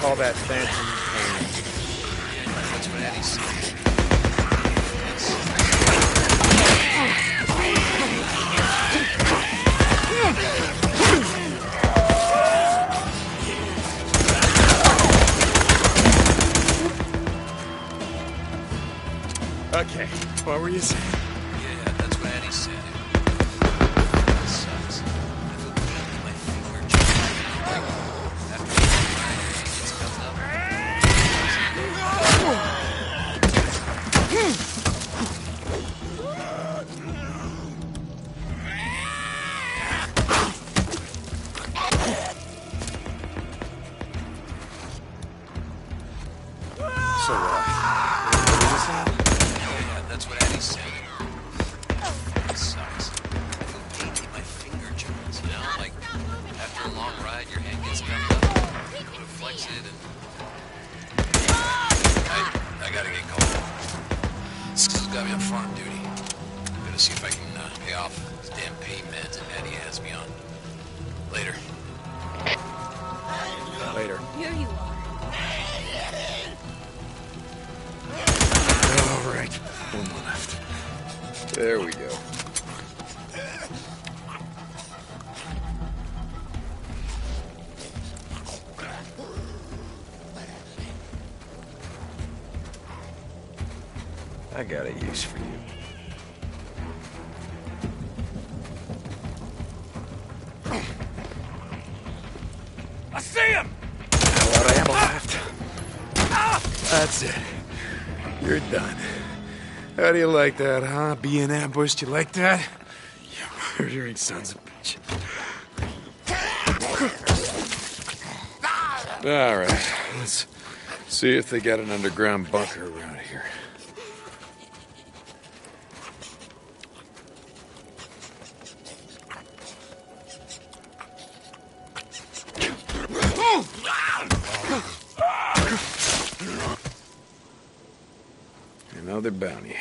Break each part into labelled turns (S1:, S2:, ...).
S1: call that
S2: fancy. How do you like that, huh? Being ambushed, you like that? You're murdering sons of bitches. All right, let's see if they got an underground bunker around here. Another bounty.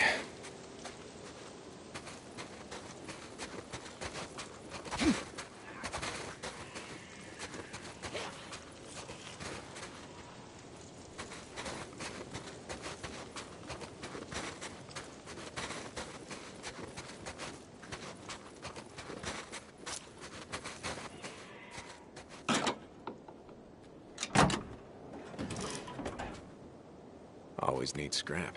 S2: strap.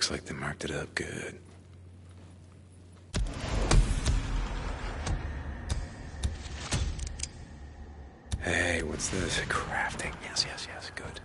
S2: Looks like they marked it up good. Hey, what's this?
S3: Crafting. Yes, yes, yes. Good.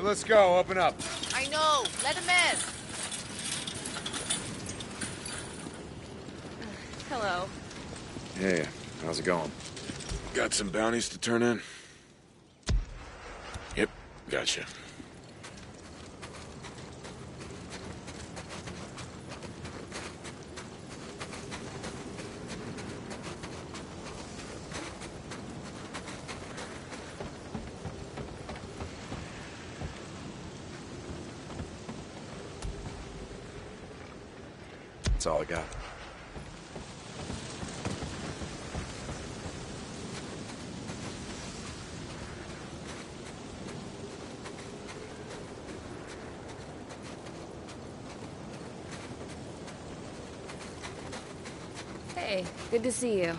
S2: Let's go. Open up.
S4: I know. Let him in. Hello.
S2: Hey, how's it going? Got some bounties to turn in? Yep, gotcha.
S3: All I got.
S5: Hey, good to see you.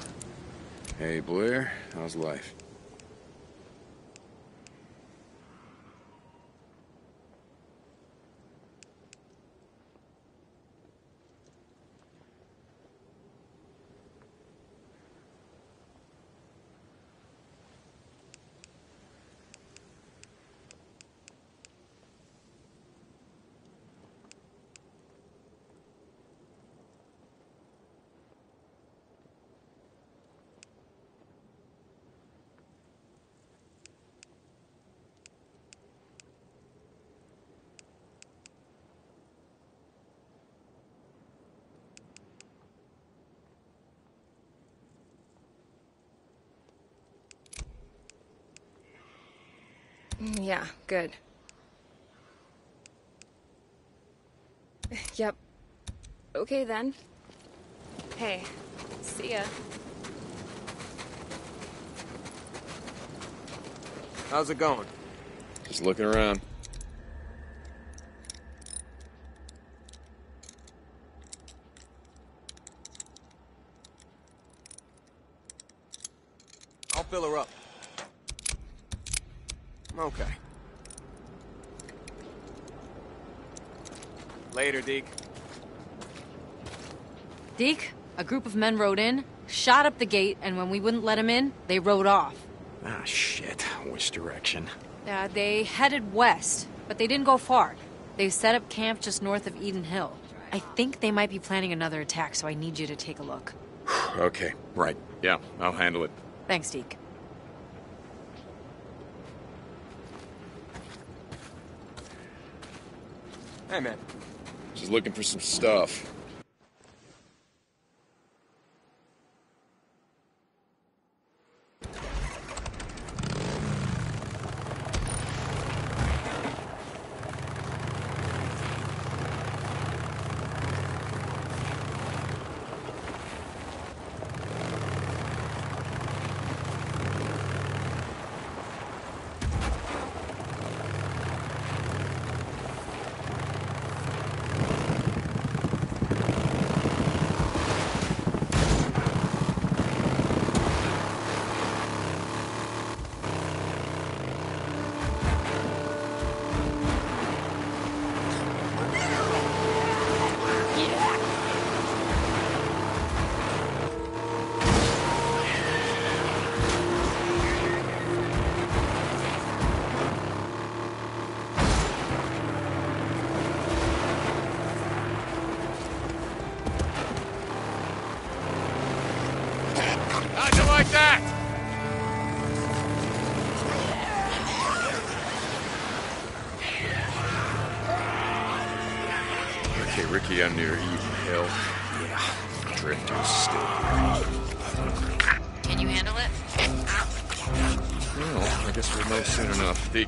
S2: Hey, Blair, how's life?
S4: Yeah, good. Yep. Okay then. Hey, see ya.
S6: How's it going?
S2: Just looking around.
S6: I'll fill her up. Okay. Later, Deke.
S7: Deke, a group of men rode in, shot up the gate, and when we wouldn't let them in, they rode off.
S3: Ah, shit. Which direction?
S7: Uh, they headed west, but they didn't go far. They set up camp just north of Eden Hill. I think they might be planning another attack, so I need you to take a look.
S2: Okay, right. Yeah, I'll handle it.
S7: Thanks, Deke.
S6: Hey, man.
S2: Looking for some stuff.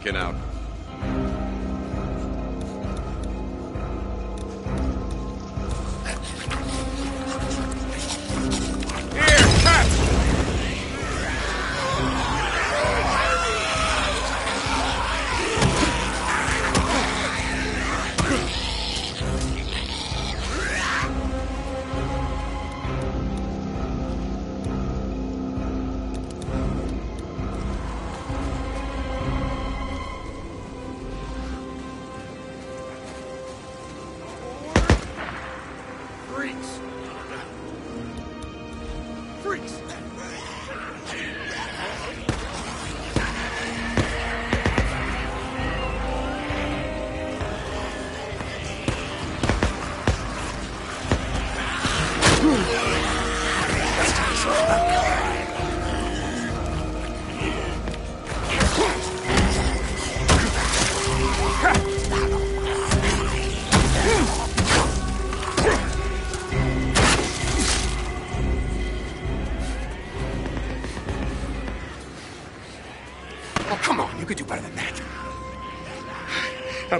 S2: Enough. Out.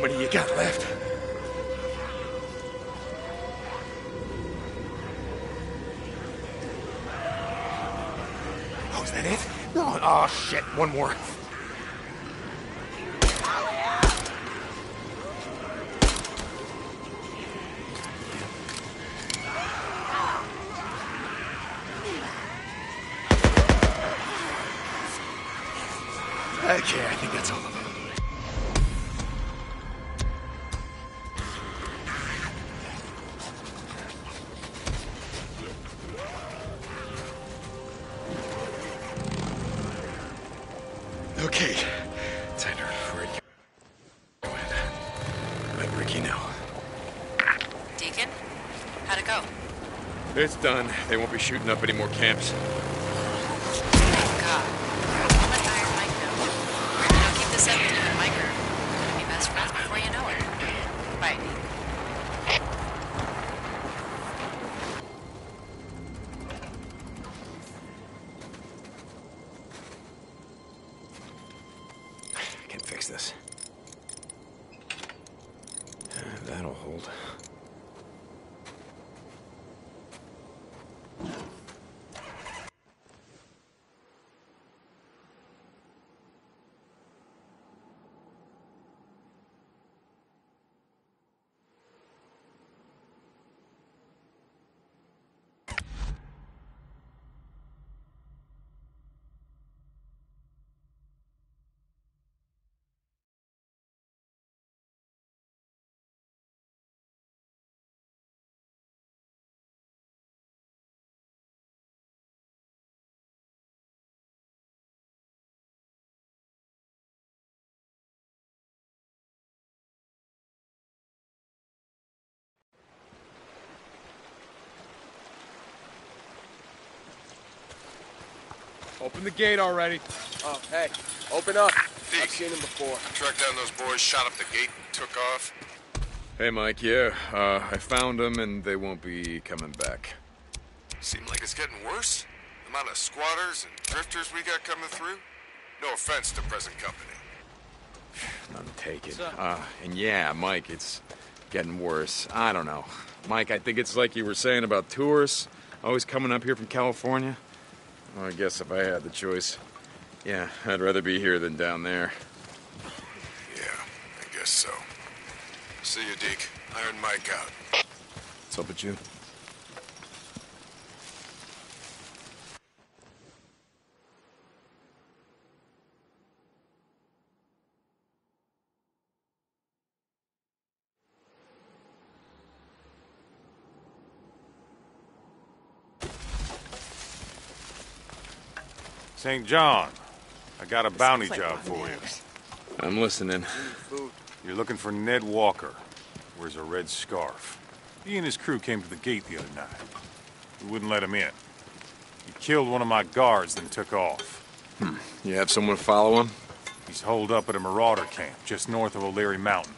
S3: Many you got left? Oh, is that it? No. Oh, shit. One more.
S2: It's done. They won't be shooting up any more camps.
S8: Open the gate already. Oh, hey, open up. I've seen him before.
S9: Tracked down those boys, shot up the gate, and took off.
S2: Hey, Mike, yeah, uh, I found them and they won't be coming back.
S9: Seem like it's getting worse. The amount of squatters and drifters we got coming through. No offense to present company.
S2: None taken. Uh, and yeah, Mike, it's getting worse. I don't know. Mike, I think it's like you were saying about tourists always coming up here from California. Well, I guess if I had the choice, yeah, I'd rather be here than down there.
S9: Yeah, I guess so. See you, Deke. Iron Mike out.
S2: What's up with you?
S10: St. John, I got a bounty job for you.
S2: I'm listening.
S10: You're looking for Ned Walker. Wears a red scarf. He and his crew came to the gate the other night. We wouldn't let him in. He killed one of my guards, then took off. Hmm.
S2: You have someone to follow him?
S10: He's holed up at a marauder camp just north of O'Leary Mountain.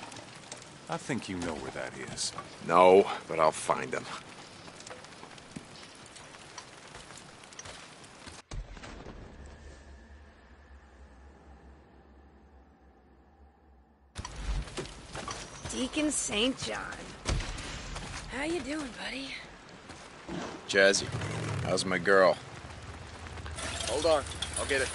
S10: I think you know where that is.
S2: No, but I'll find him.
S7: Deacon St. John. How you doing, buddy?
S2: Jazzy, how's my girl?
S8: Hold on. I'll get it.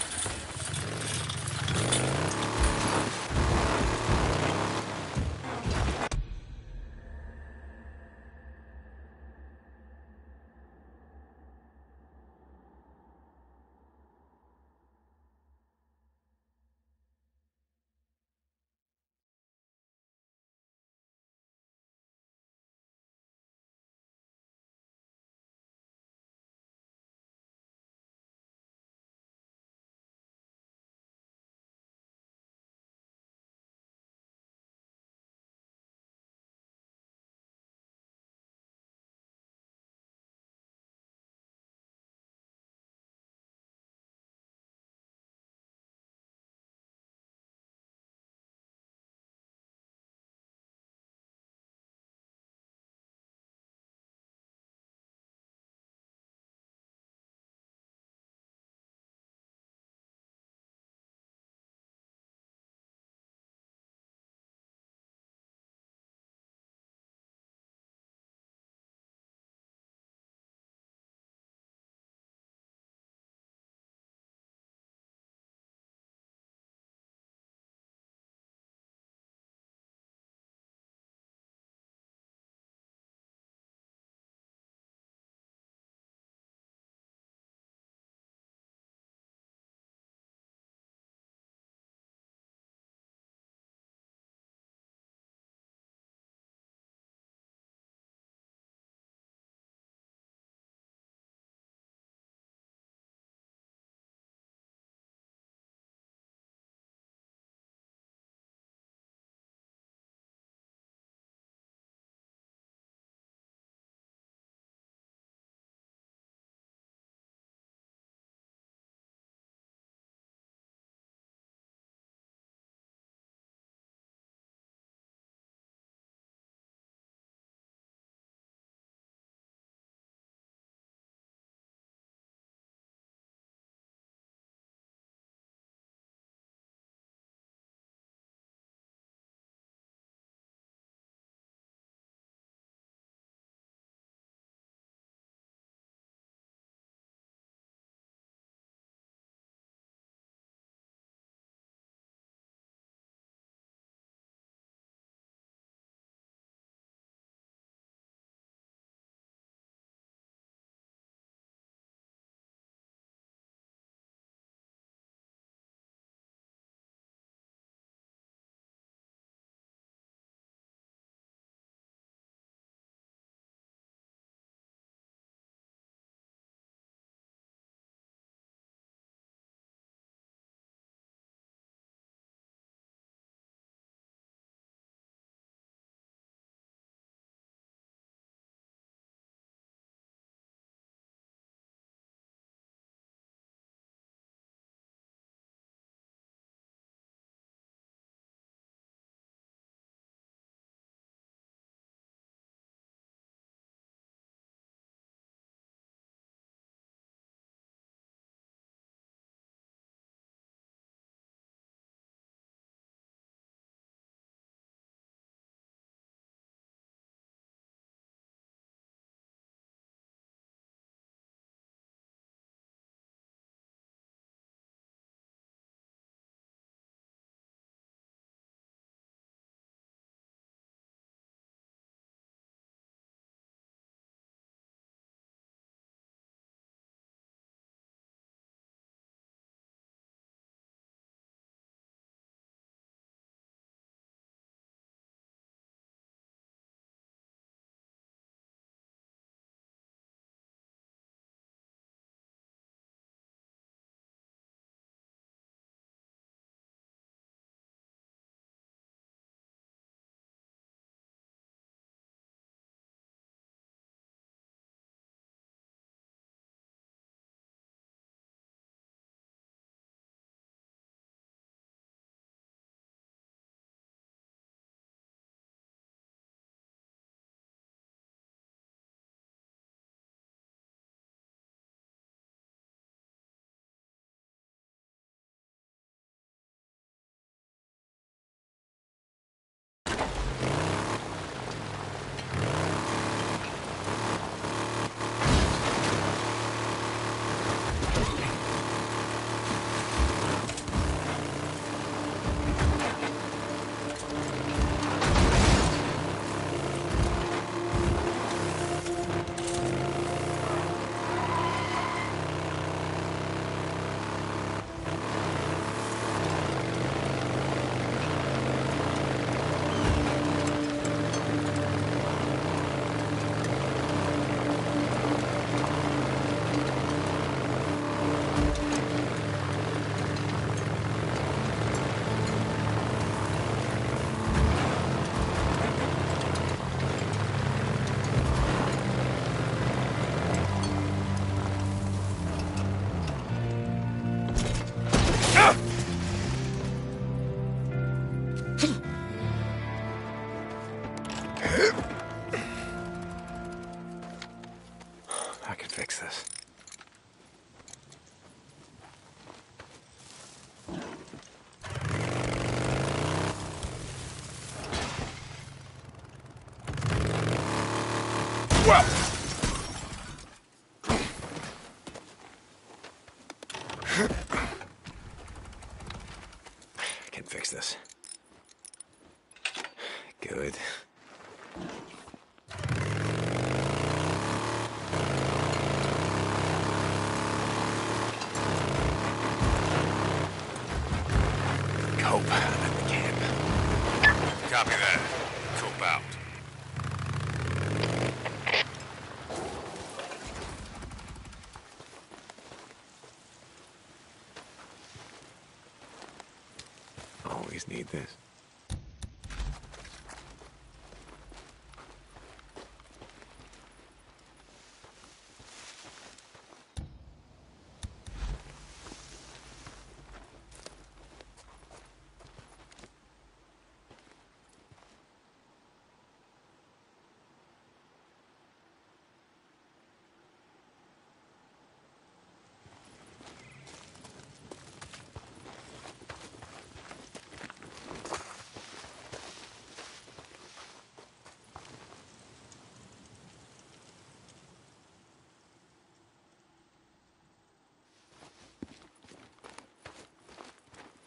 S2: Need this.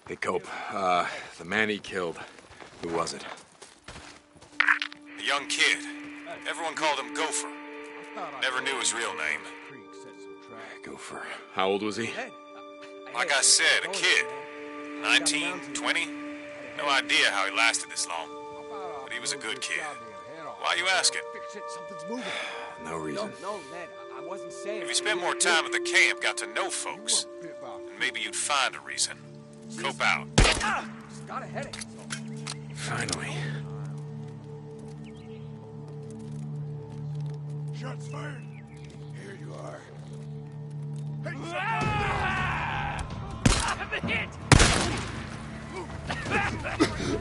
S2: Hey, Cope. Uh, the man he killed. Who was it?
S11: A young kid. Everyone called him Gopher. Never knew his real name.
S2: Gopher. How old was he?
S11: Like I said, a kid. 19, 20? No idea how he lasted this long. But he was a good kid. Why you asking?
S2: No reason.
S8: No, Ned, I wasn't saying.
S11: If you spent more time at the camp, got to know folks, then maybe you'd find a reason. Cope out.
S8: Got a headache.
S2: Finally.
S12: Shots fired. Here you are.
S2: I'm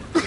S2: hit!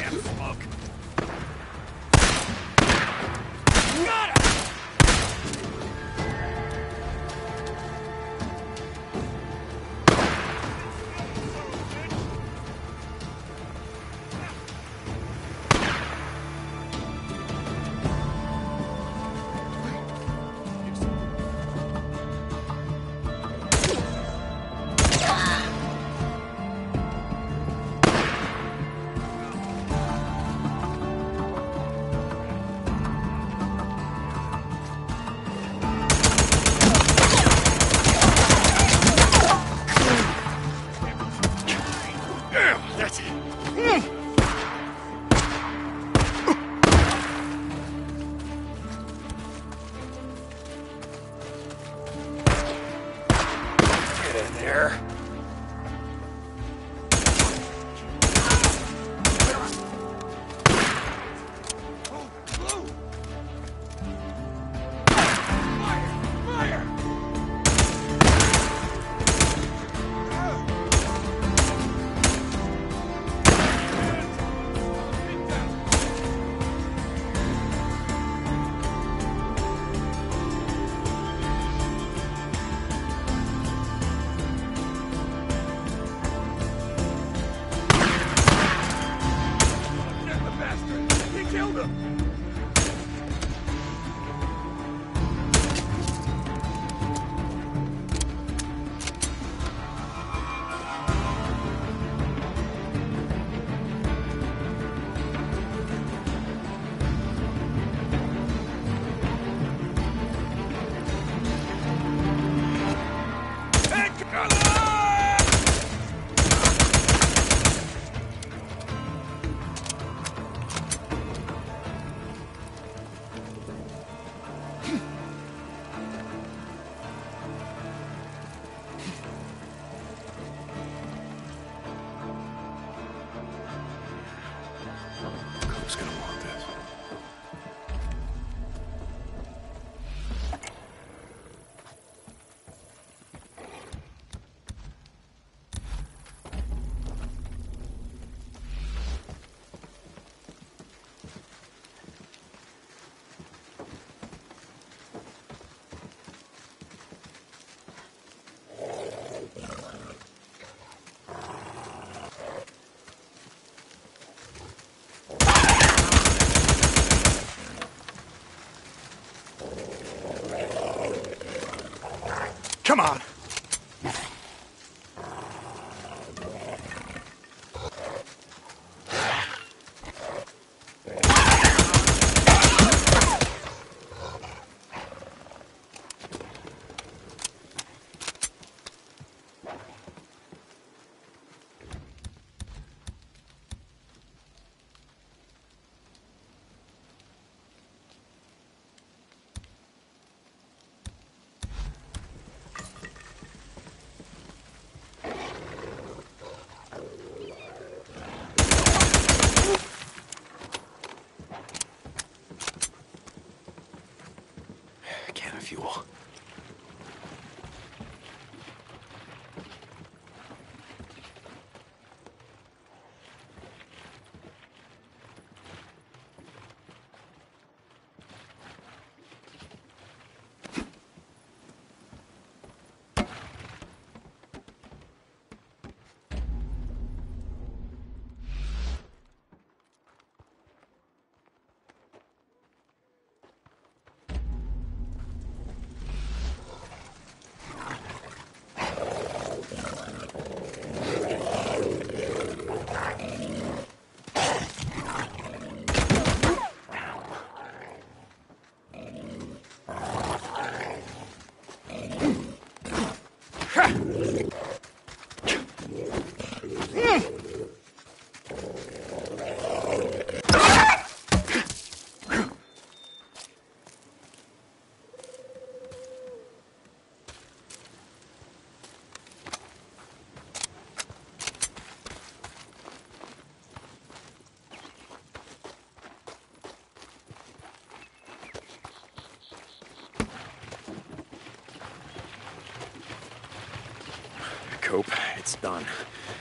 S2: It's done.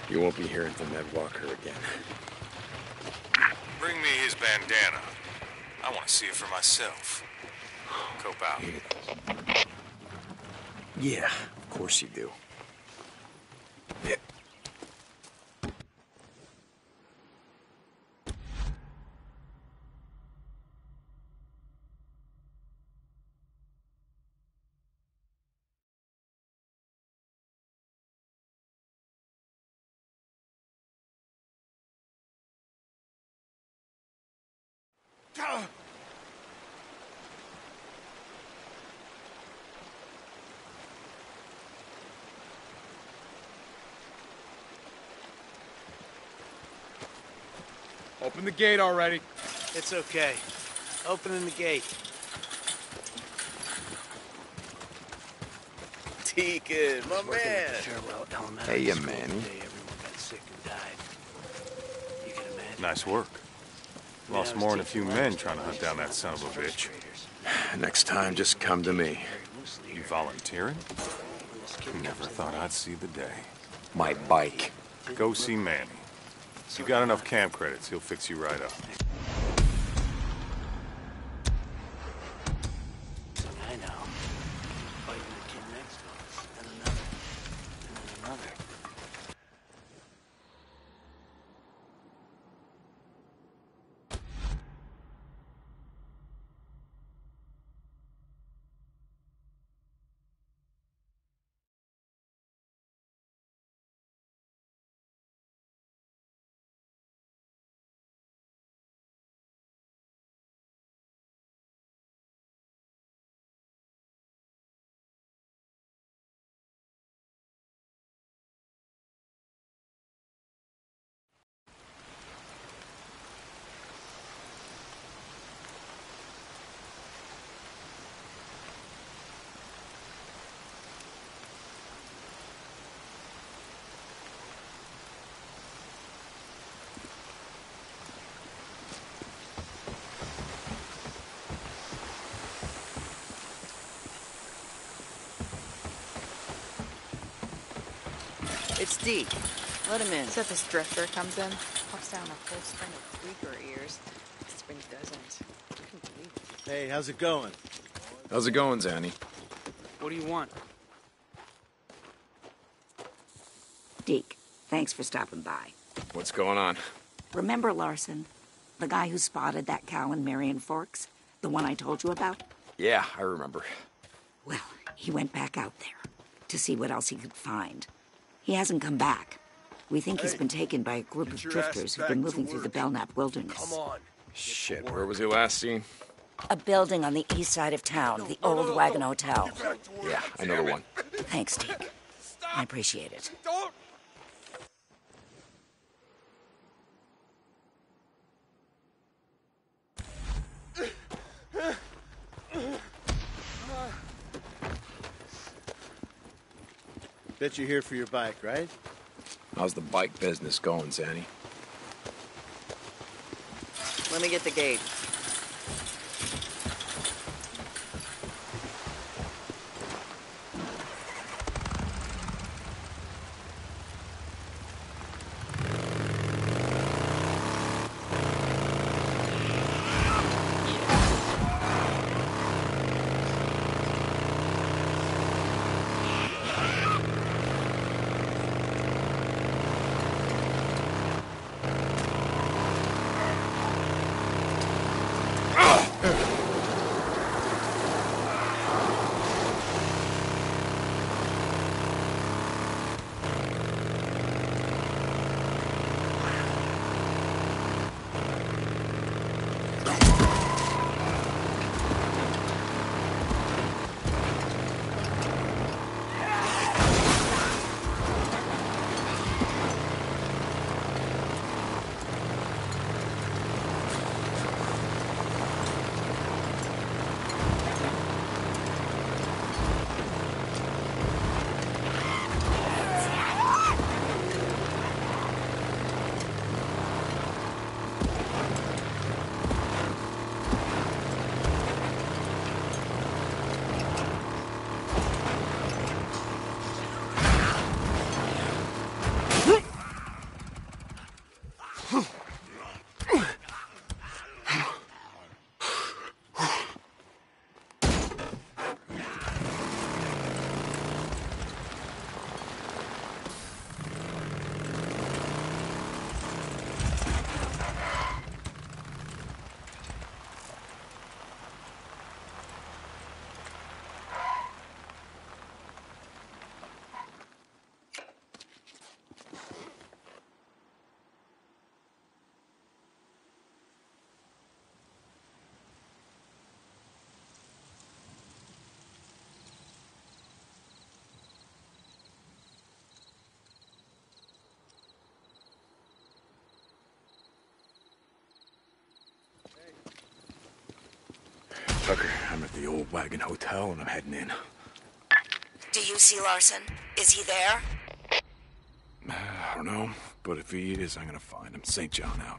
S2: You won't be hearing from Ed Walker again.
S10: Bring me his bandana. I want to see it for myself. Cope out.
S2: Yeah, of course you do. Yeah.
S13: Open the gate already.
S8: It's okay. Opening the gate. Deacon, my man.
S12: Farewell Elementary
S2: Hey, ya,
S12: School
S2: Manny.
S12: today, everyone got sick and died. You can imagine.
S10: Nice work.
S12: I mean, I
S10: Lost more than a few men trying to hunt down that son of a bitch.
S2: Next time, just come to me.
S10: You volunteering?
S12: When this kid
S10: Never thought I'd see the day.
S2: My bike.
S10: Go see Manny. You got enough camp credits, he'll fix you right up.
S14: It's Deke. Let him in.
S4: So this drifter comes in, pops down a full string of freaker ears. This Spring doesn't. I couldn't believe it.
S8: Hey, how's it going?
S2: How's it going, Zanny?
S14: What do you want?
S15: Deke, thanks for stopping by.
S2: What's going on?
S15: Remember Larson? The guy who spotted that cow in Marion Forks? The one I told you about?
S2: Yeah, I remember.
S15: Well, he went back out there to see what else he could find. He hasn't come back. We think he's been taken by a group of drifters who've been moving through the
S8: work.
S15: Belknap wilderness.
S8: Come on.
S2: Shit, where was he last seen?
S15: A building on the east side of town, the old Wagon Hotel.
S2: Yeah, I know the one.
S15: Thanks, Deke. I appreciate it.
S8: Don't.
S12: Bet you're here for your bike, right?
S2: How's the bike business going, Zanny?
S4: Let me get the gate.
S2: Tucker, I'm at the old Wagon Hotel and I'm heading in.
S15: Do you see Larson? Is he there?
S2: I don't know, but if he is, I'm gonna find him. St. John out.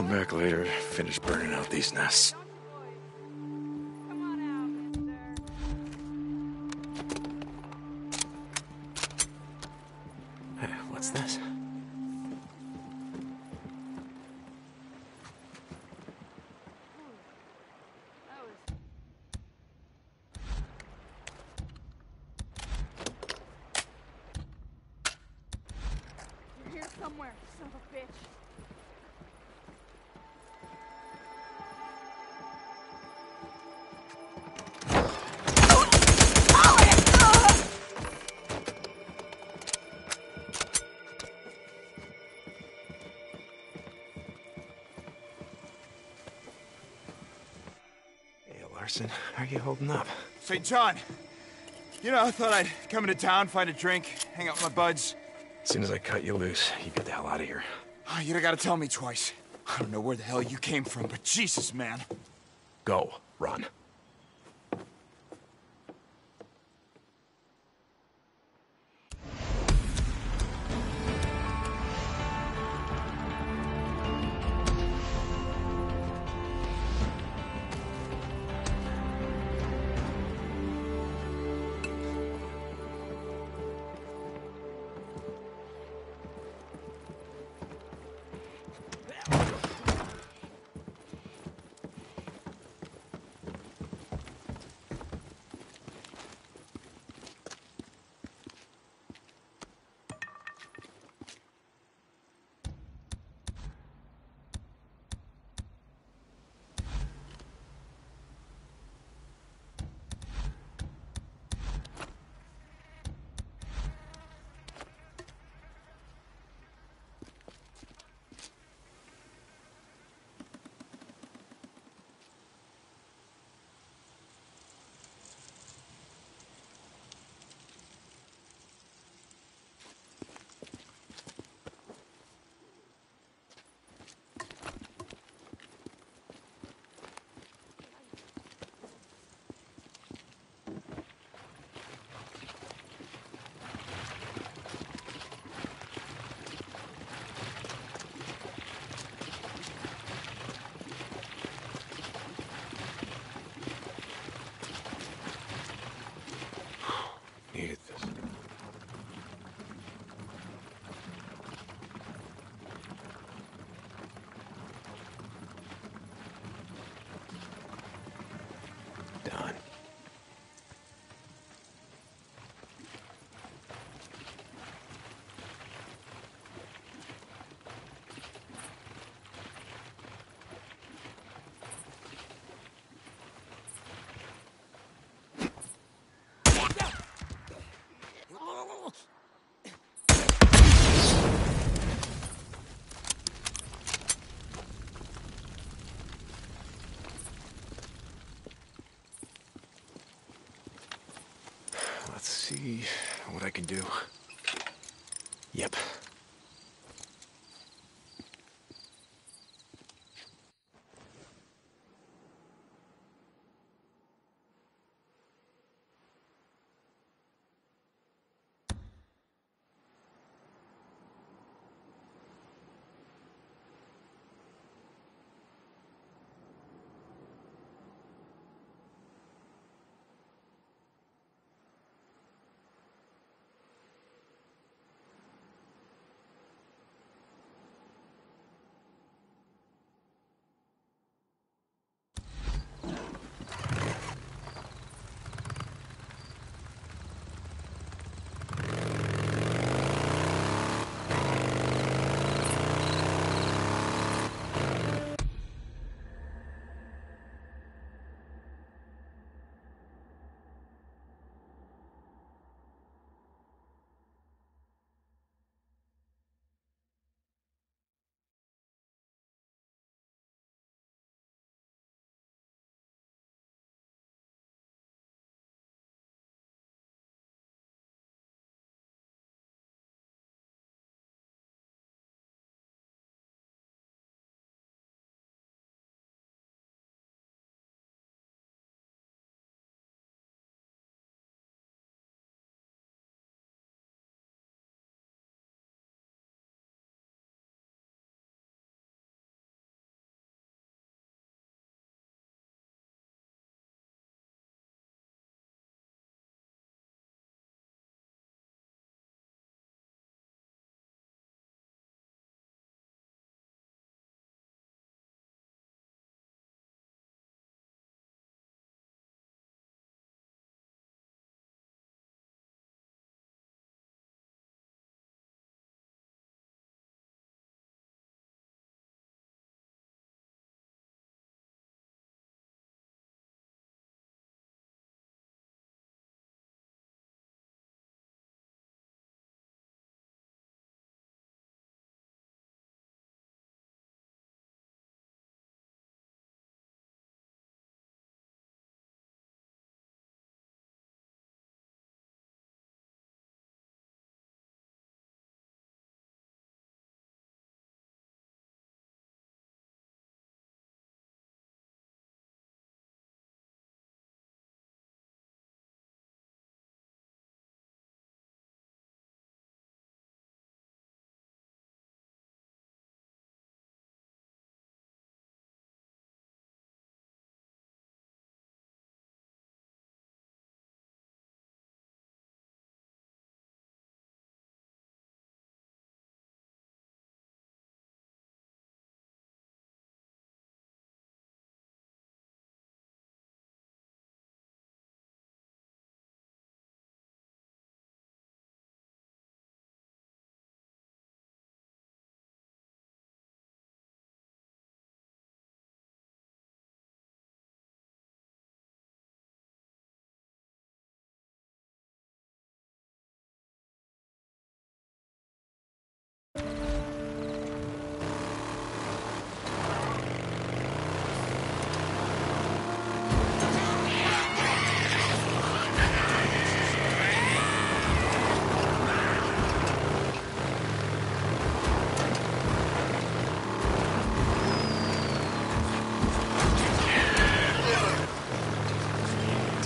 S4: Come
S2: back later, finish burning out these nests. You holding up?
S13: St. John, you know, I thought I'd come into town, find a drink, hang out with my buds.
S2: As soon as I cut you loose, you get the hell out of here.
S13: Ah, oh, you don't gotta tell me twice. I don't know where the hell you came from, but Jesus, man.
S2: Go, run.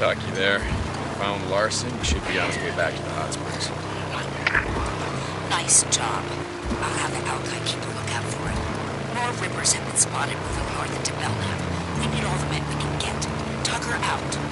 S2: Lucky there. Found Larson. Should be on his way back to the hot springs.
S15: Nice job. I'll have the Alki keep a lookout for it. More Rippers have been spotted moving north into Belknap. We need all the men we can get. Tucker out.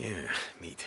S16: Yeah, meat.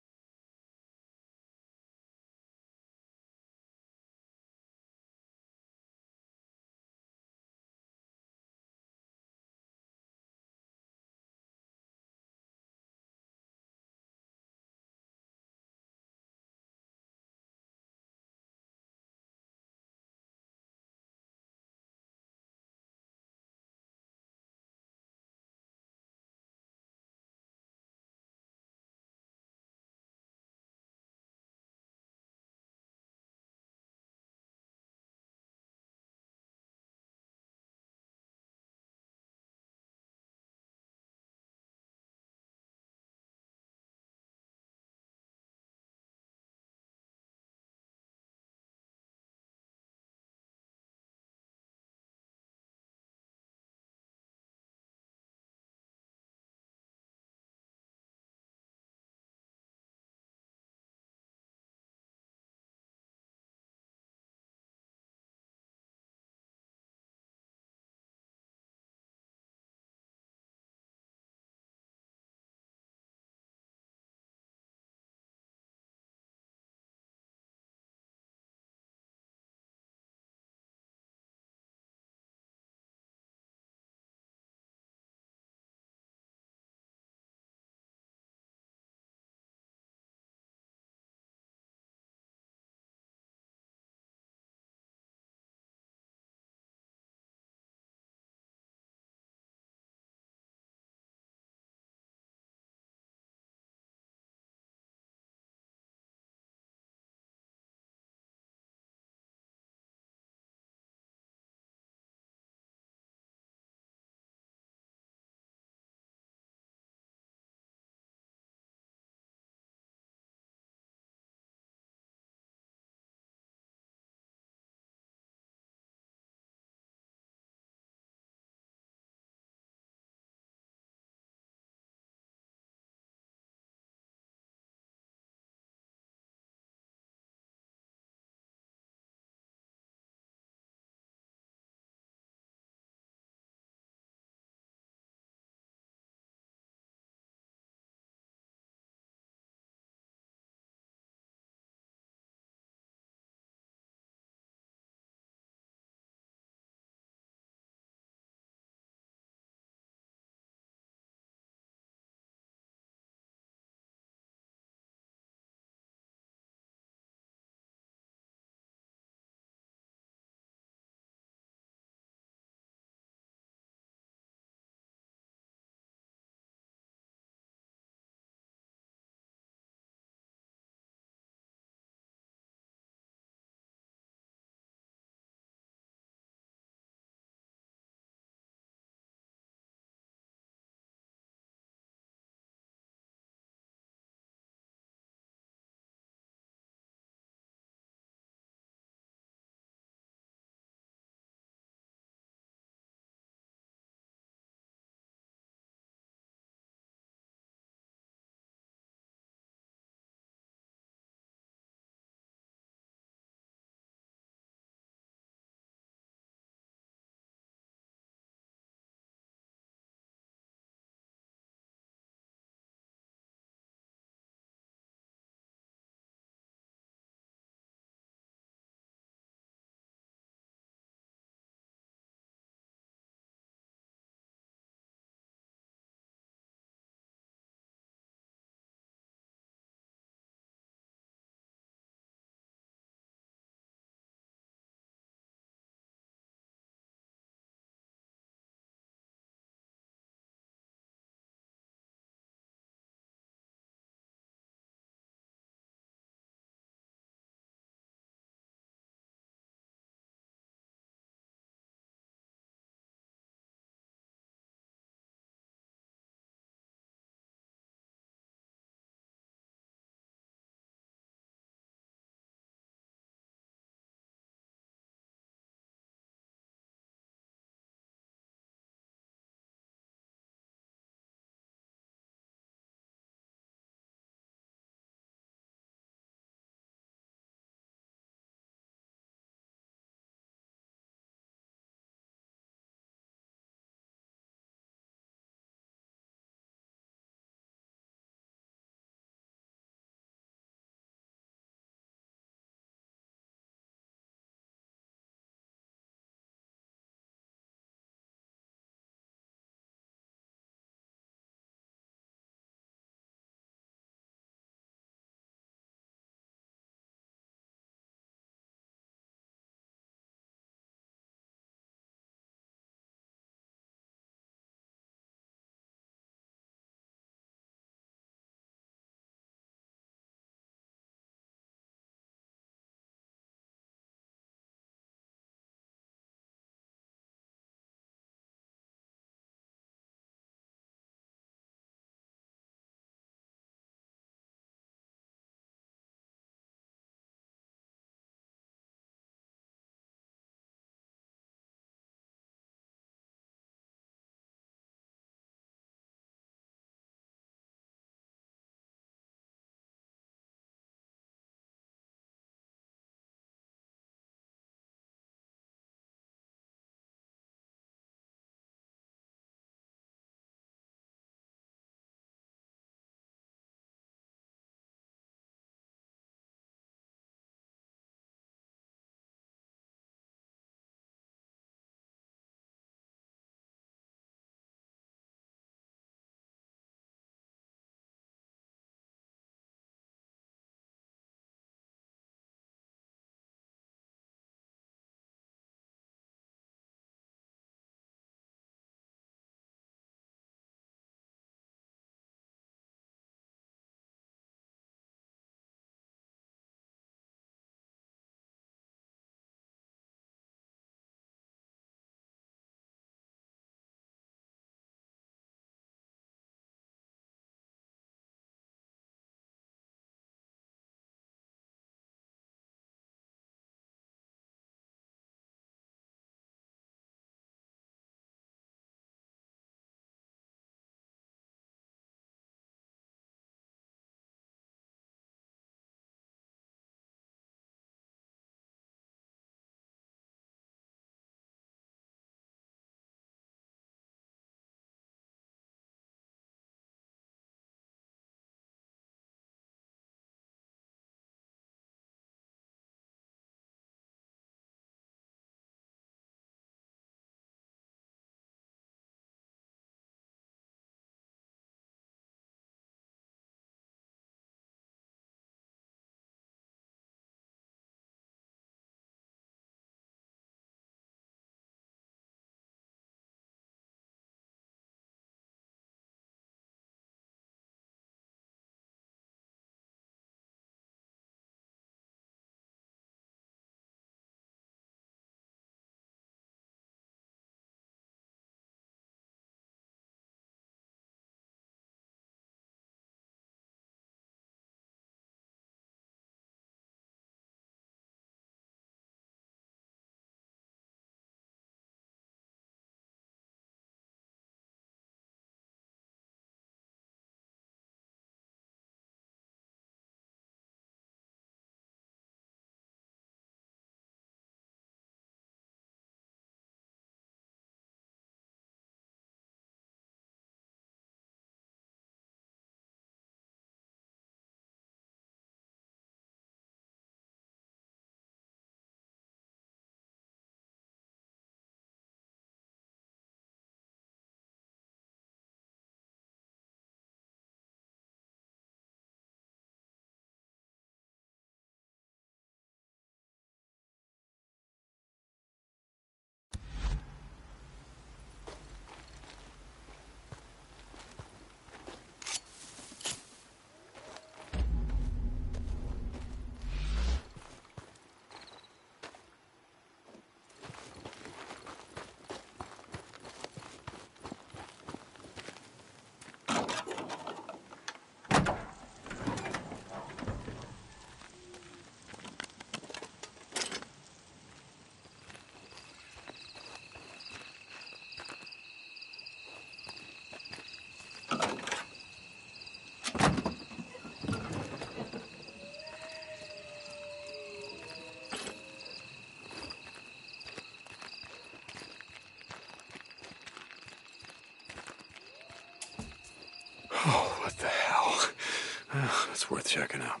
S2: That's worth checking out.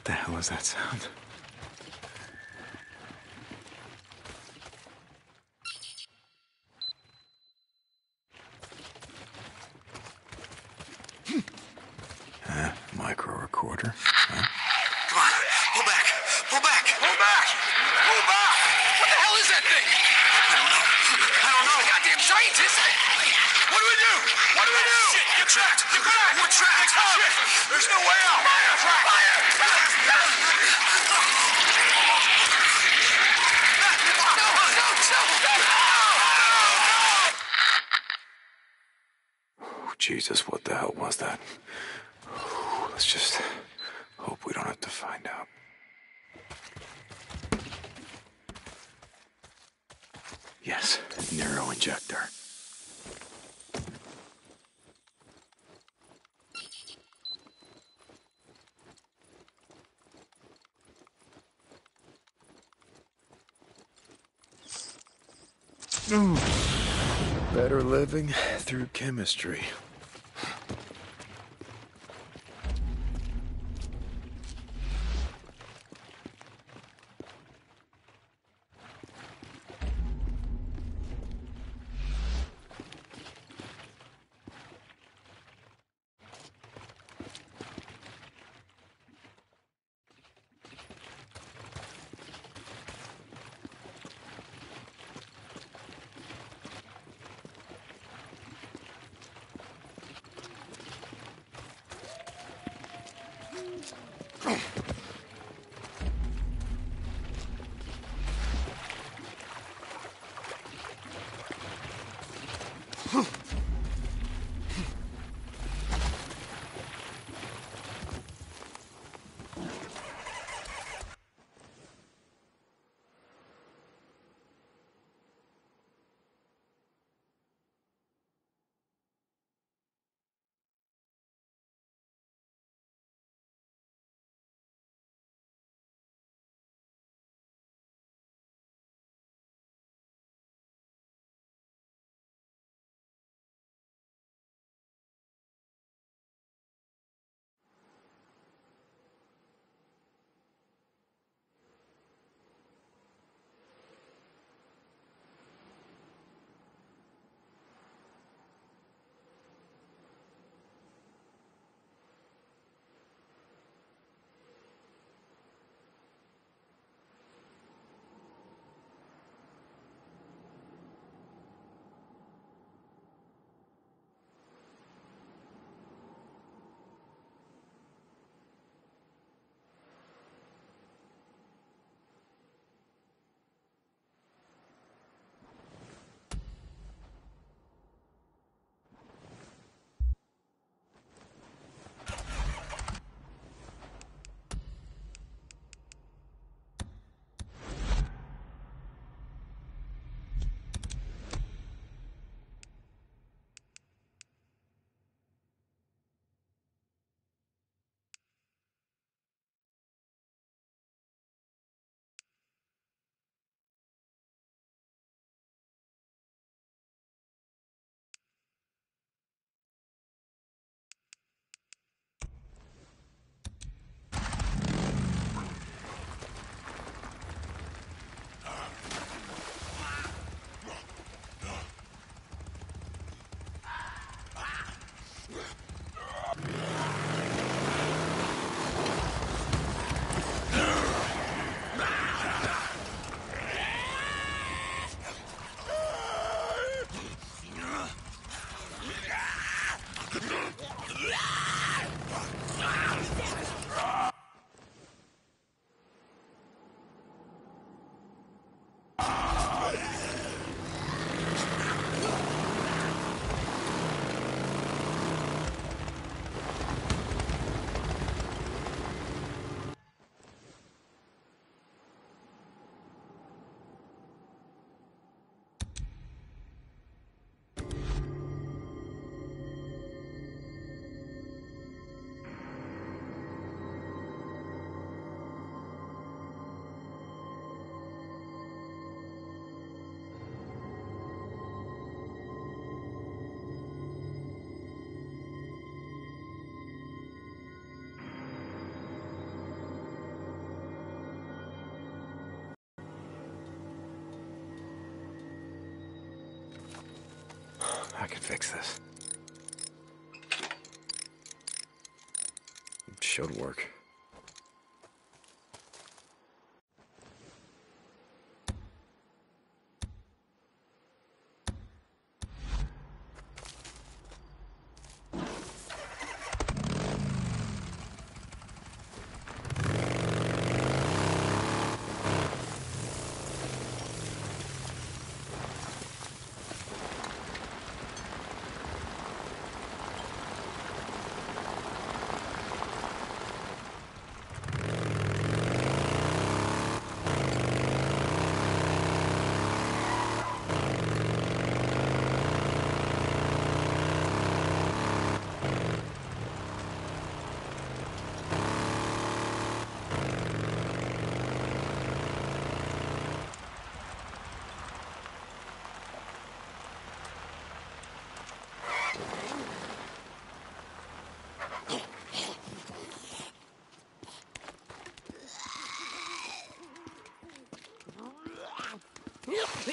S2: What the hell is that sound? Jesus, what the hell was that? Let's just hope we don't have to find out. Yes, NERO injector. Better living through chemistry. Fix this. It should work.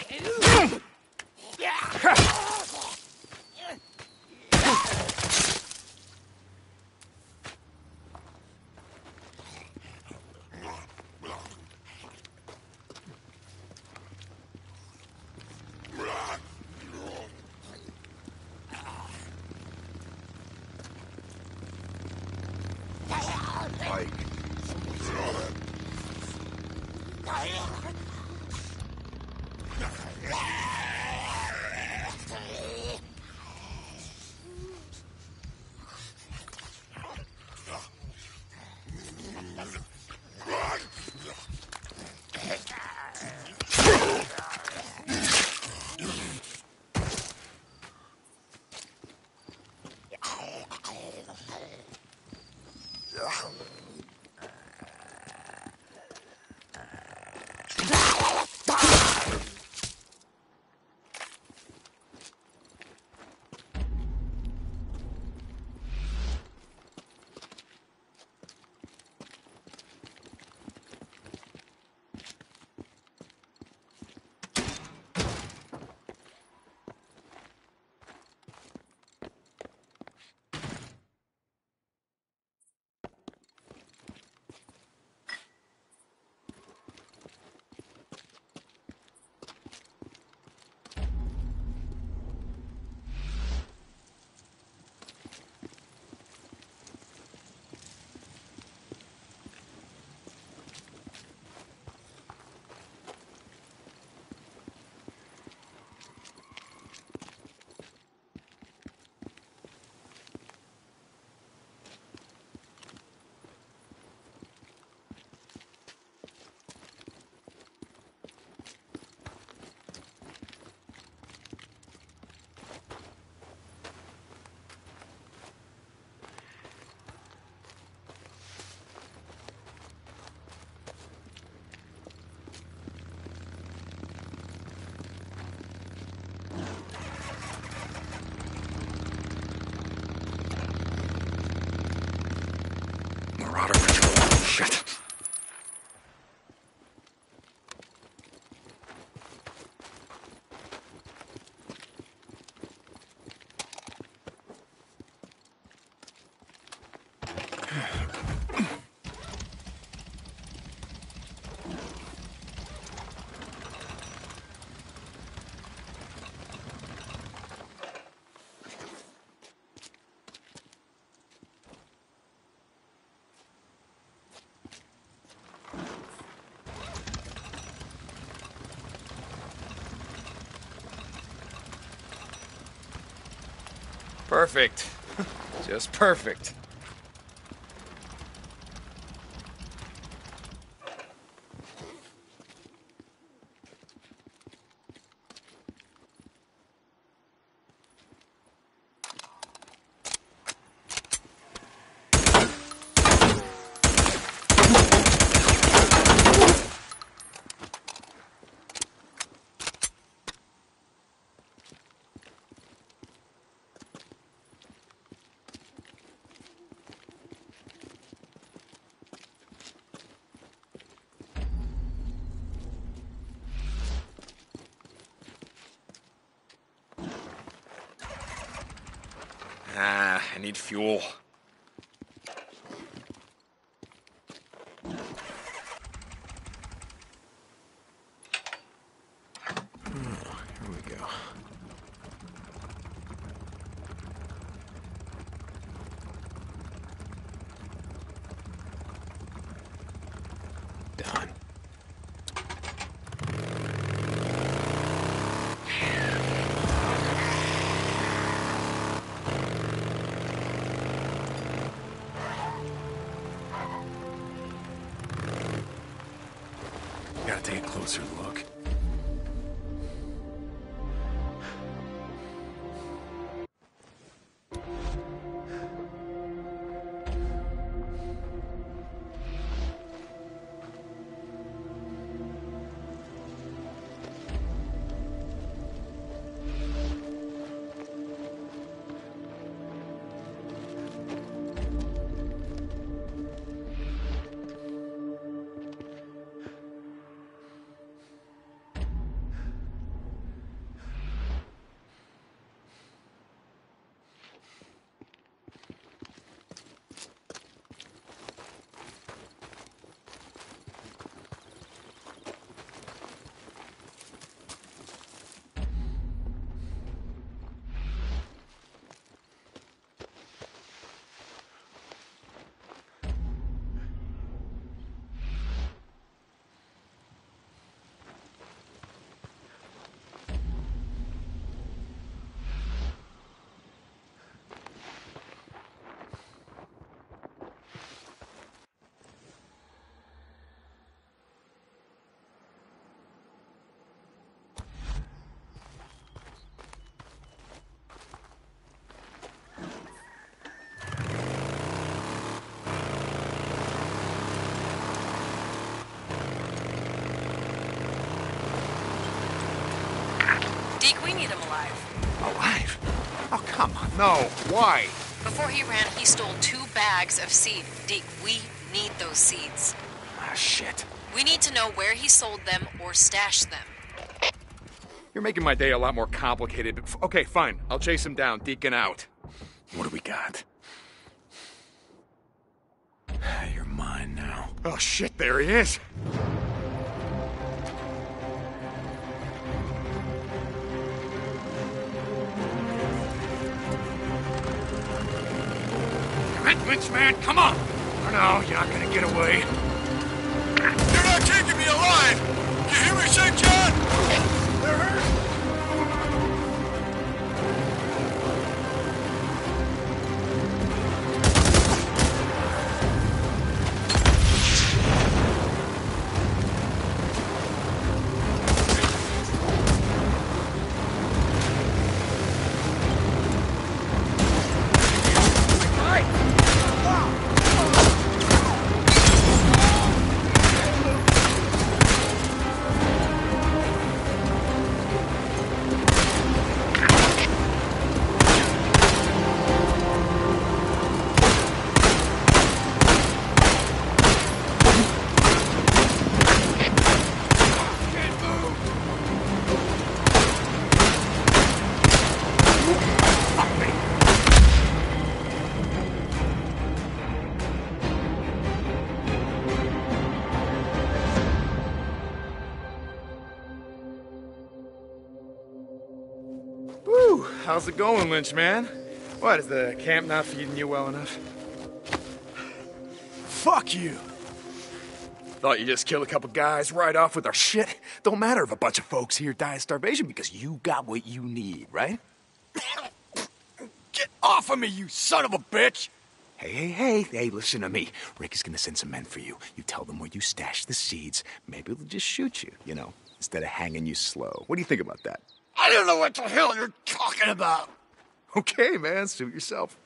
S9: Ew.
S2: Marauder Perfect. Just perfect. Ah, I need fuel.
S7: Deke, we need him alive.
S13: Alive? Oh, come on. No. Why?
S7: Before he ran, he stole two bags of seed. Deke, we need those seeds.
S13: Ah, shit.
S7: We need to know where he sold them or stashed them.
S2: You're making my day a lot more complicated. But f- okay, fine. I'll chase him down. Deacon out.
S13: What do we got? You're mine now.
S2: Oh, shit, there he is.
S13: Man, come on! Oh, no, you're not gonna get away.
S9: You're not taking me alive! You hear me, St. John?
S2: How's it going, Lynch man? What, is the camp not feeding you well enough?
S13: Fuck you!
S2: Thought you just killed a couple guys right off with our shit? Don't matter if a bunch of folks here die of starvation because you got what you need, right?
S13: Get off of me, you son of a bitch!
S2: Hey, hey, hey, hey, listen to me. Rick is gonna send some men for you. You tell them where you stashed the seeds. Maybe they'll just shoot you, you know, instead of hanging you slow. What do you think about that?
S13: I don't know what the hell you're talking about!
S2: Okay, man, suit yourself.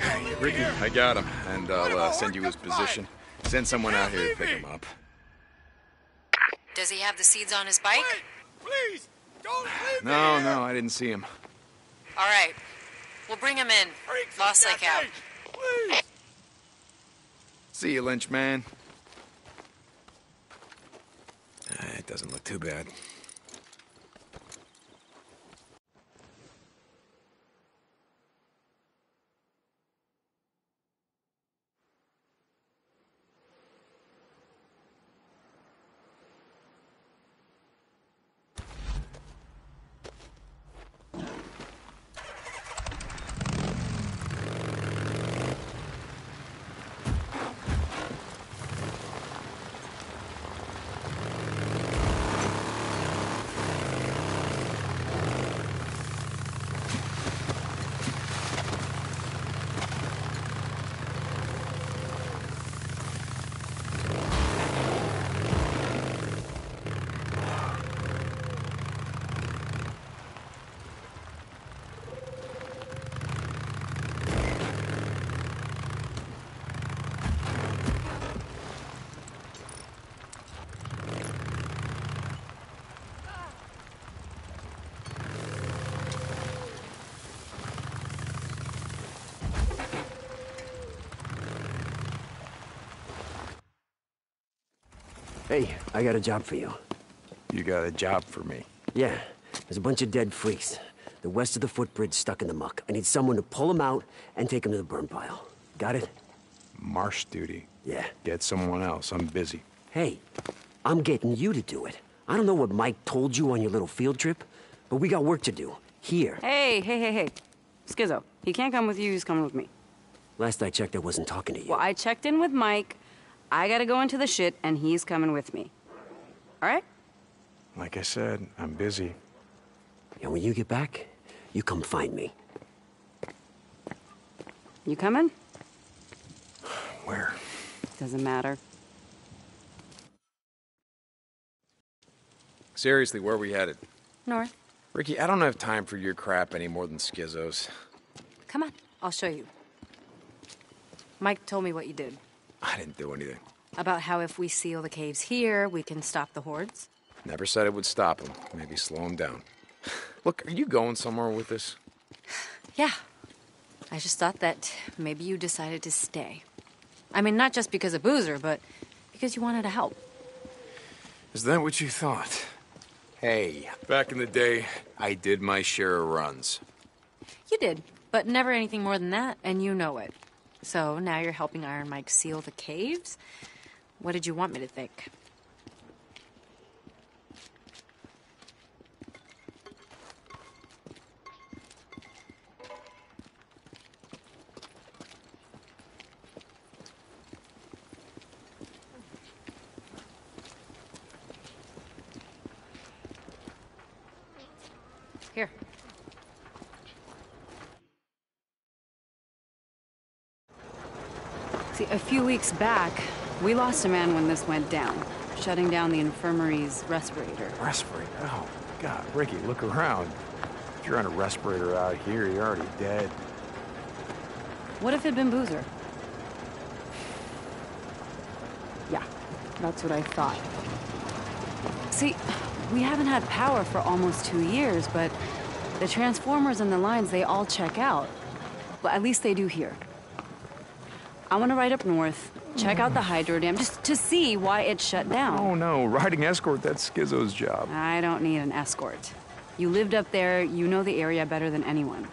S2: Hey, Rikki, I got him, and I'll uh, send you his position. Send someone out here to pick him up.
S7: Does he have the seeds on his bike?
S13: Please! Don't leave
S2: No, no, I didn't see him.
S7: All right. We'll bring him in. Lost Lake out.
S13: Please!
S2: See you, Lynch man. It doesn't look too bad.
S17: Hey, I got a job for you.
S2: You got a job for me.
S17: Yeah, there's a bunch of dead freaks. They're west of the footbridge, stuck in the muck. I need someone to pull them out and take them to the burn pile. Got it?
S2: Marsh duty.
S17: Yeah.
S2: Get someone else. I'm busy.
S17: Hey, I'm getting you to do it. I don't know what Mike told you on your little field trip, but we got work to do. Here.
S18: Hey, hey, hey, hey. Skizzo, he can't come with you, he's coming with me.
S17: Last I checked, I wasn't talking to you.
S18: Well, I checked in with Mike. I gotta go into the shit, and he's coming with me. All right?
S2: Like I said, I'm busy.
S17: And when you get back, you come find me.
S18: You coming?
S2: Where?
S18: Doesn't matter.
S2: Seriously, where are we headed?
S18: North.
S2: Rikki, I don't have time for your crap any more than Skizzo's.
S18: Come on, I'll show you. Mike told me what you did.
S2: I didn't do anything.
S18: About how if we seal the caves here, we can stop the hordes?
S2: Never said it would stop them. Maybe slow them down. Look, are you going somewhere with this?
S18: Yeah. I just thought that maybe you decided to stay. I mean, not just because of Boozer, but because you wanted to help.
S2: Is that what you thought? Hey, back in the day, I did my share of runs.
S18: You did, but never anything more than that, and you know it. So now you're helping Iron Mike seal the caves? What did you want me to think? Here. See, a few weeks back, we lost a man when this went down, shutting down the infirmary's respirator.
S2: Respirator? Oh, God, Rikki, look around. If you're on a respirator out here, you're already dead.
S18: What if it'd been Boozer? Yeah, that's what I thought. See, we haven't had power for almost two years, but the transformers and the lines, they all check out. Well, at least they do here. I want to ride up north, check out the mm. hydro dam, just to see why it shut down.
S2: Oh, no, riding escort, that's Skizzo's job.
S18: I don't need an escort. You lived up there, you know the area better than anyone.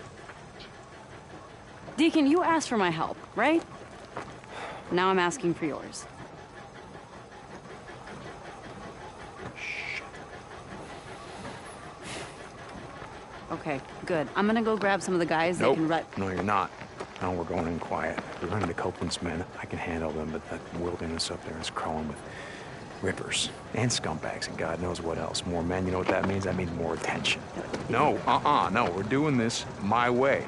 S18: Deacon, you asked for my help, right? Now I'm asking for yours. Okay, good. I'm gonna go grab some of the guys that
S2: Nope.
S18: can run.
S2: No, you're not. No, we're going in quiet. We're running to Copeland's men. I can handle them, but that wilderness up there is crawling with rippers and scumbags and God knows what else. More men, you know what that means? That means more attention. No, uh-uh, no, we're doing this my way.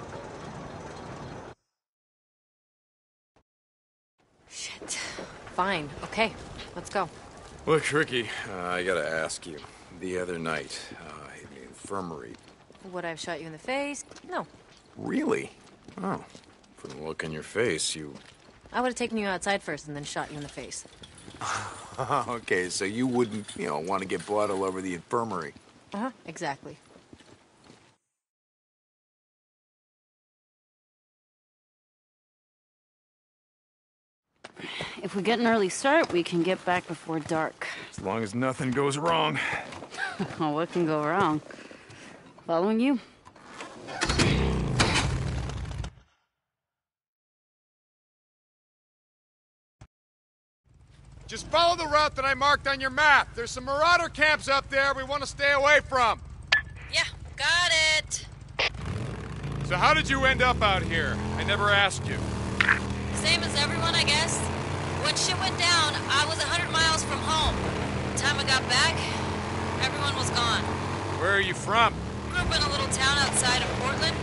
S18: Shit. Fine. Okay, let's go.
S2: Look, Rikki, uh, I gotta ask you. The other night, uh, in the infirmary.
S18: Would I have shot you in the face? No.
S2: Really? Oh, from the look in your face, you...
S18: I would have taken you outside first and then shot you in the face.
S2: okay, so you wouldn't, you know, want to get blood all over the infirmary.
S18: Uh huh. Exactly. If we get an early start, we can get back before dark.
S2: As long as nothing goes wrong.
S18: Oh, what can go wrong? Following you?
S13: Just follow the route that I marked on your map. There's some marauder camps up there we want to stay away from.
S19: Yeah, got it.
S13: So how did you end up out here? I never asked you.
S19: Same as everyone, I guess. When shit went down, I was 100 miles from home. The time I got back, everyone was gone.
S13: Where are you from?
S19: Grew up in a little town outside of Portland.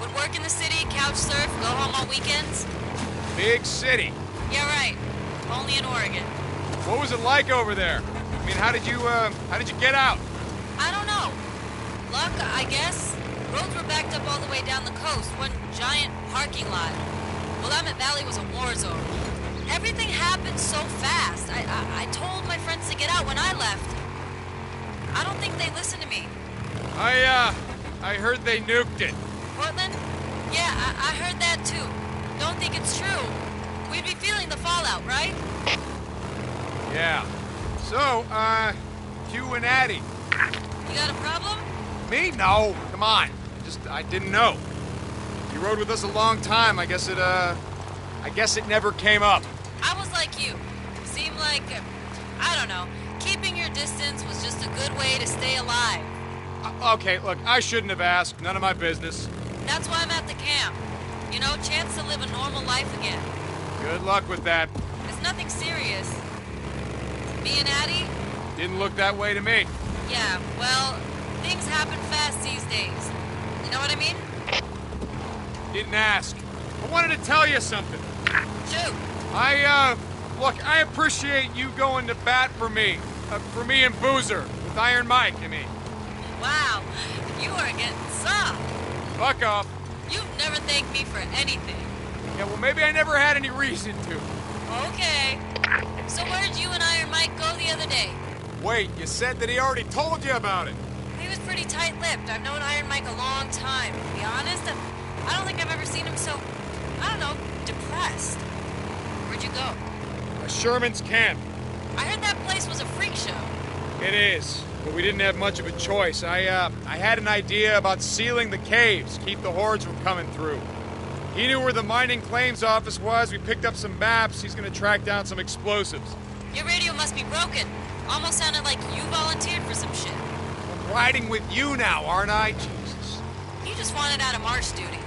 S19: Would work in the city, couch surf, go home on weekends.
S13: Big city.
S19: Yeah, right. Only in Oregon.
S13: What was it like over there? I mean, how did you, uh, how did you get out?
S19: I don't know. Luck, I guess. Roads were backed up all the way down the coast. One giant parking lot. Willamette Valley was a war zone. Everything happened so fast. I, I, I told my friends to get out when I left. I don't think they listened to me.
S13: I, uh, I heard they nuked it.
S19: Portland? Yeah, I, I heard that too. Don't think it's true. We'd be feeling the fallout, right?
S13: Yeah. So, uh, you and Addy.
S19: You got a problem?
S13: Me? No. Come on. I just, I didn't know. You rode with us a long time. I guess it, uh, I guess it never came up.
S19: I was like you. Seemed like, uh, I don't know, keeping your distance was just a good way to stay alive.
S13: Uh, okay, look, I shouldn't have asked. None of my business.
S19: That's why I'm at the camp. You know, chance to live a normal life again.
S13: Good luck with that.
S19: It's nothing serious. Me and Addy?
S13: Didn't look that way to me.
S19: Yeah, well, things happen fast these days. You know what I mean?
S13: Didn't ask. I wanted to tell you something.
S19: Shoot.
S13: I, uh, look, I appreciate you going to bat for me. Uh, for me and Boozer. With Iron Mike, I mean.
S19: Wow, you are getting soft.
S13: Fuck off.
S19: You've never thanked me for anything.
S13: Yeah, well, maybe I never had any reason to.
S19: Okay. So where did you and Iron Mike go the other day?
S13: Wait, you said that he already told you about it.
S19: He was pretty tight-lipped. I've known Iron Mike a long time. To be honest, I don't think I've ever seen him so, I don't know, depressed. Where'd you go?
S13: A Sherman's camp.
S19: I heard that place was a freak show.
S13: It is, but we didn't have much of a choice. I, uh, I had an idea about sealing the caves, keep the hordes from coming through. He knew where the mining claims office was. We picked up some maps. He's gonna track down some explosives.
S19: Your radio must be broken. Almost sounded like you volunteered for some shit.
S13: I'm riding with you now, aren't I? Jesus.
S19: You just wanted out of marsh duty.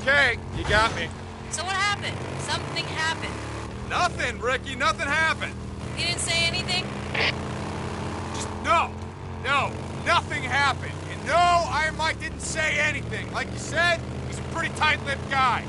S13: Okay, you got me.
S19: So what happened? Something happened.
S13: Nothing, Rikki. Nothing happened.
S19: He didn't say anything?
S13: Just no. No. Nothing happened. No, Iron Mike didn't say anything. Like you said, he's a pretty tight-lipped guy.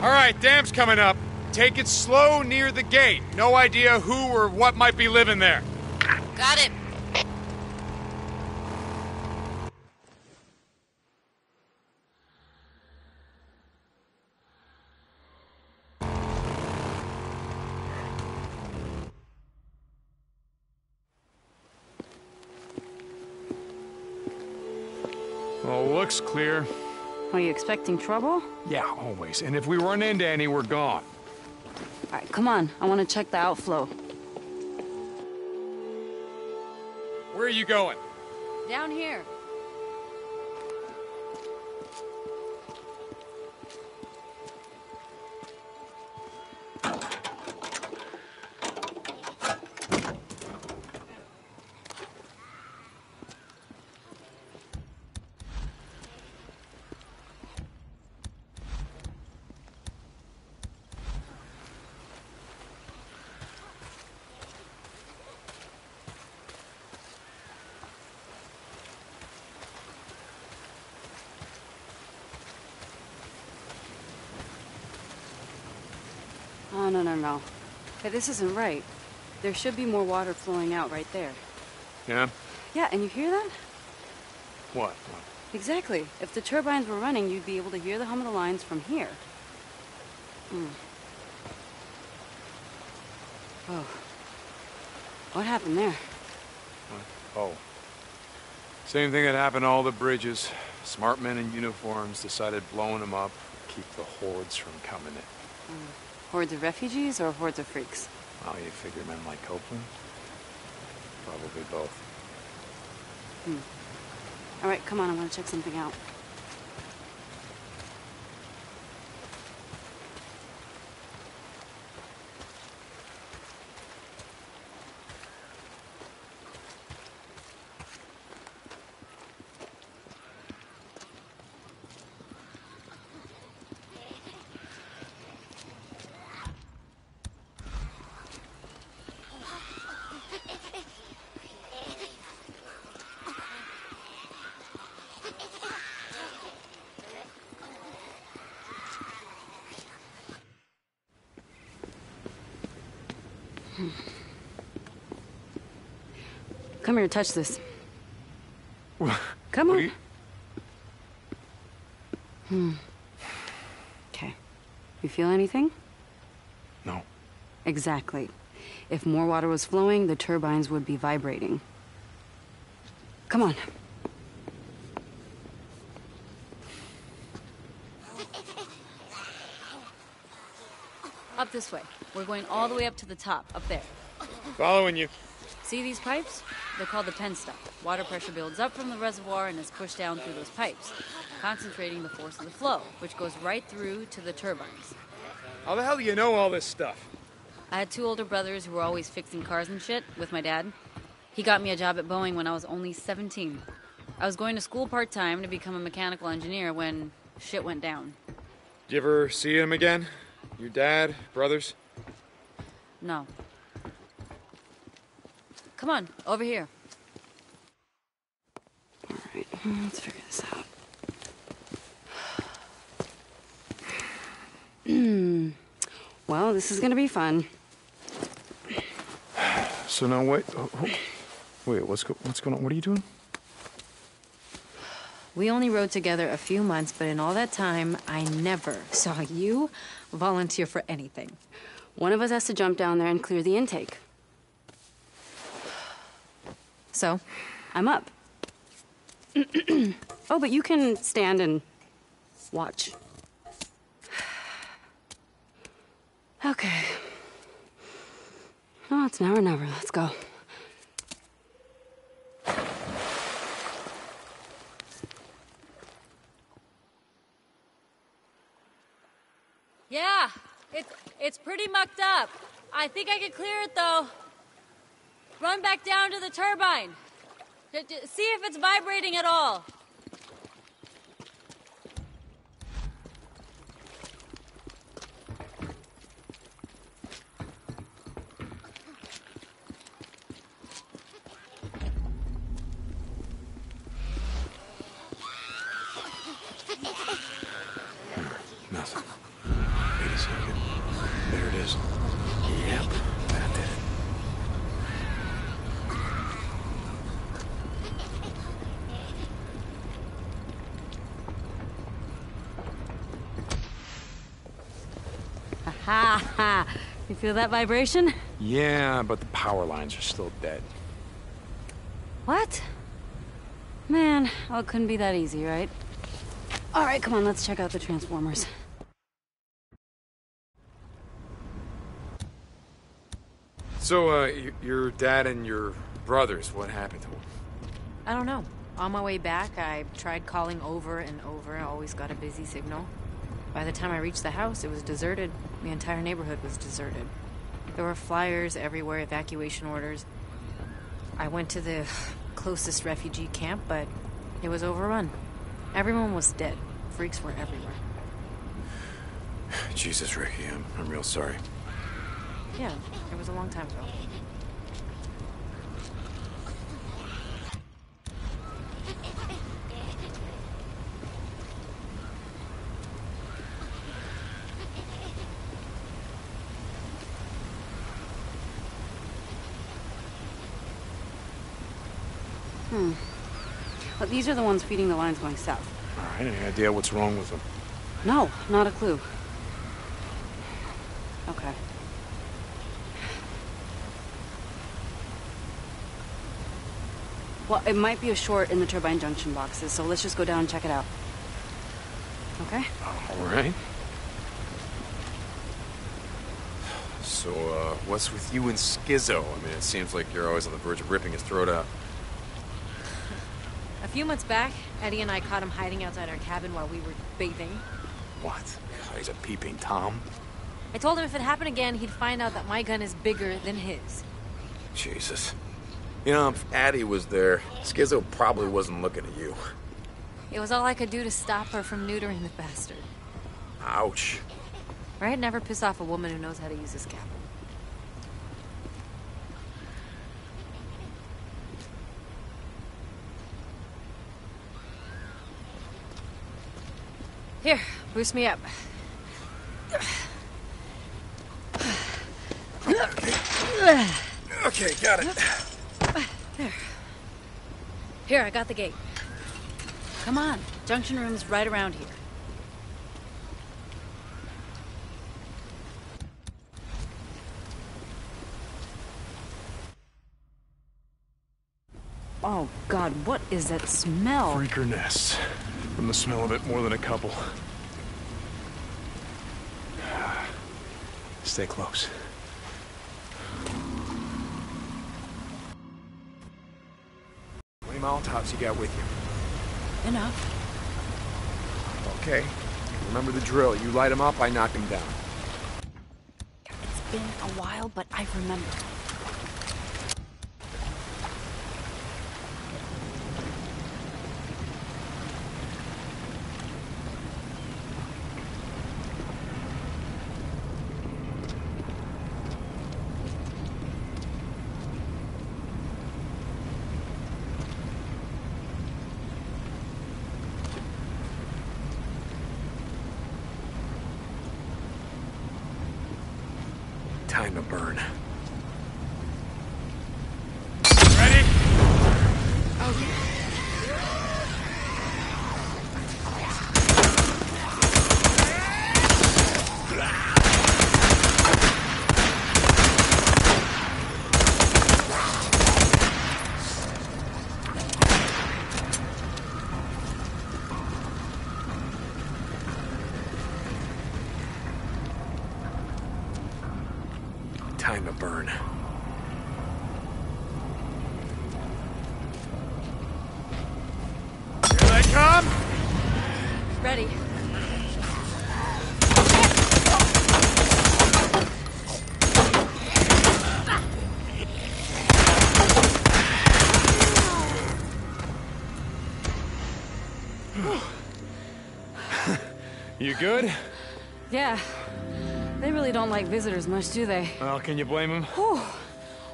S13: All right, dam's coming up. Take it slow near the gate. No idea who or what might be living there.
S19: Got it.
S2: Well, looks clear.
S18: Are you expecting trouble?
S2: Yeah, always. And if we run into any, we're gone.
S18: All right, come on. I want to check the outflow.
S13: Where are you going?
S18: Down here. No. Hey, this isn't right. There should be more water flowing out right there.
S2: Yeah?
S18: Yeah, and you hear that?
S2: What?
S18: Exactly. If the turbines were running, you'd be able to hear the hum of the lines from here. Hmm. Oh. What happened there?
S2: Oh. Same thing that happened to all the bridges. Smart men in uniforms decided blowing them up would keep the hordes from coming in.
S18: Hmm. Hordes of refugees or hordes of freaks?
S2: Oh, you figure men like Copeland? Probably both.
S18: Hmm. All right, come on. I want to check something out. Come here, touch this. Come on. Hmm. Okay. You feel anything?
S2: No.
S18: Exactly. If more water was flowing, the turbines would be vibrating. Come on. Up this way. We're going all the way up to the top, up there.
S13: Following you.
S18: See these pipes? They're called the penstock. Water pressure builds up from the reservoir and is pushed down through those pipes, concentrating the force of the flow, which goes right through to the turbines.
S13: How the hell do you know all this stuff?
S18: I had two older brothers who were always fixing cars and shit with my dad. He got me a job at Boeing when I was only 17. I was going to school part time to become a mechanical engineer when shit went down.
S13: Did you ever see him again? Your dad, brothers?
S18: No. Come on, over here. All right, let's figure this out. Hmm. well, this is gonna be fun.
S2: So now wait. oh, oh, Wait, what's go, what's going on? What are you doing?
S7: We only rode together a few months, but in all that time, I never saw you volunteer for anything.
S18: One of us has to jump down there and clear the intake.
S7: So,
S18: I'm up. oh, but you can stand and watch. Okay. Oh, it's now or never. Let's go.
S20: Yeah, it's it's pretty mucked up. I think I can clear it though. Run back down to the turbine. See if it's vibrating at all.
S2: Nothing. Wait a second. There it is. Yep, that did it.
S7: Ha ha! You feel that vibration?
S2: Yeah, but the power lines are still dead.
S7: What? Man, oh, it couldn't be that easy, right? All right, come on, let's check out the transformers.
S2: So, uh, your dad and your brothers, what happened to them?
S7: I don't know. On my way back, I tried calling over and over. I always got a busy signal. By the time I reached the house, it was deserted. The entire neighborhood was deserted. There were flyers everywhere, evacuation orders. I went to the closest refugee camp, but it was overrun. Everyone was dead. Freaks were everywhere.
S2: Jesus, Rikki, I'm, I'm real sorry.
S7: Yeah, it was a long time ago.
S18: Hmm. Well, these are the ones feeding the lines going south.
S2: All right, any idea what's wrong with them?
S18: No, not a clue. Okay. Well, it might be a short in the turbine junction boxes, so let's just go down and check it out. Okay?
S2: All right. So, uh, what's with you and Skizzo? I mean, it seems like you're always on the verge of ripping his throat out.
S7: A few months back, Eddie and I caught him hiding outside our cabin while we were bathing.
S2: What? He's a peeping Tom?
S7: I told him if it happened again, he'd find out that my gun is bigger than his.
S2: Jesus. You know, if Addy was there, Skizzo probably wasn't looking at you.
S7: It was all I could do to stop her from neutering the bastard.
S2: Ouch.
S7: Right? Never piss off a woman who knows how to use a scalpel. Here, boost me up.
S2: Okay, got it.
S7: There. Here, I got the gate. Come on, junction room's right around here. Oh God, what is that smell?
S2: Freaker nests. From the smell of it, more than a couple. Stay close. How many Molotovs you got with you?
S7: Enough.
S2: Okay. Remember the drill. You light them up, I knock them down.
S18: It's been a while, but I remember.
S2: Time to burn.
S13: time to burn.
S2: Here they come!
S18: Ready.
S2: You good?
S18: Yeah. They really don't like visitors much, do they?
S2: Well, can you blame them?
S18: Whew.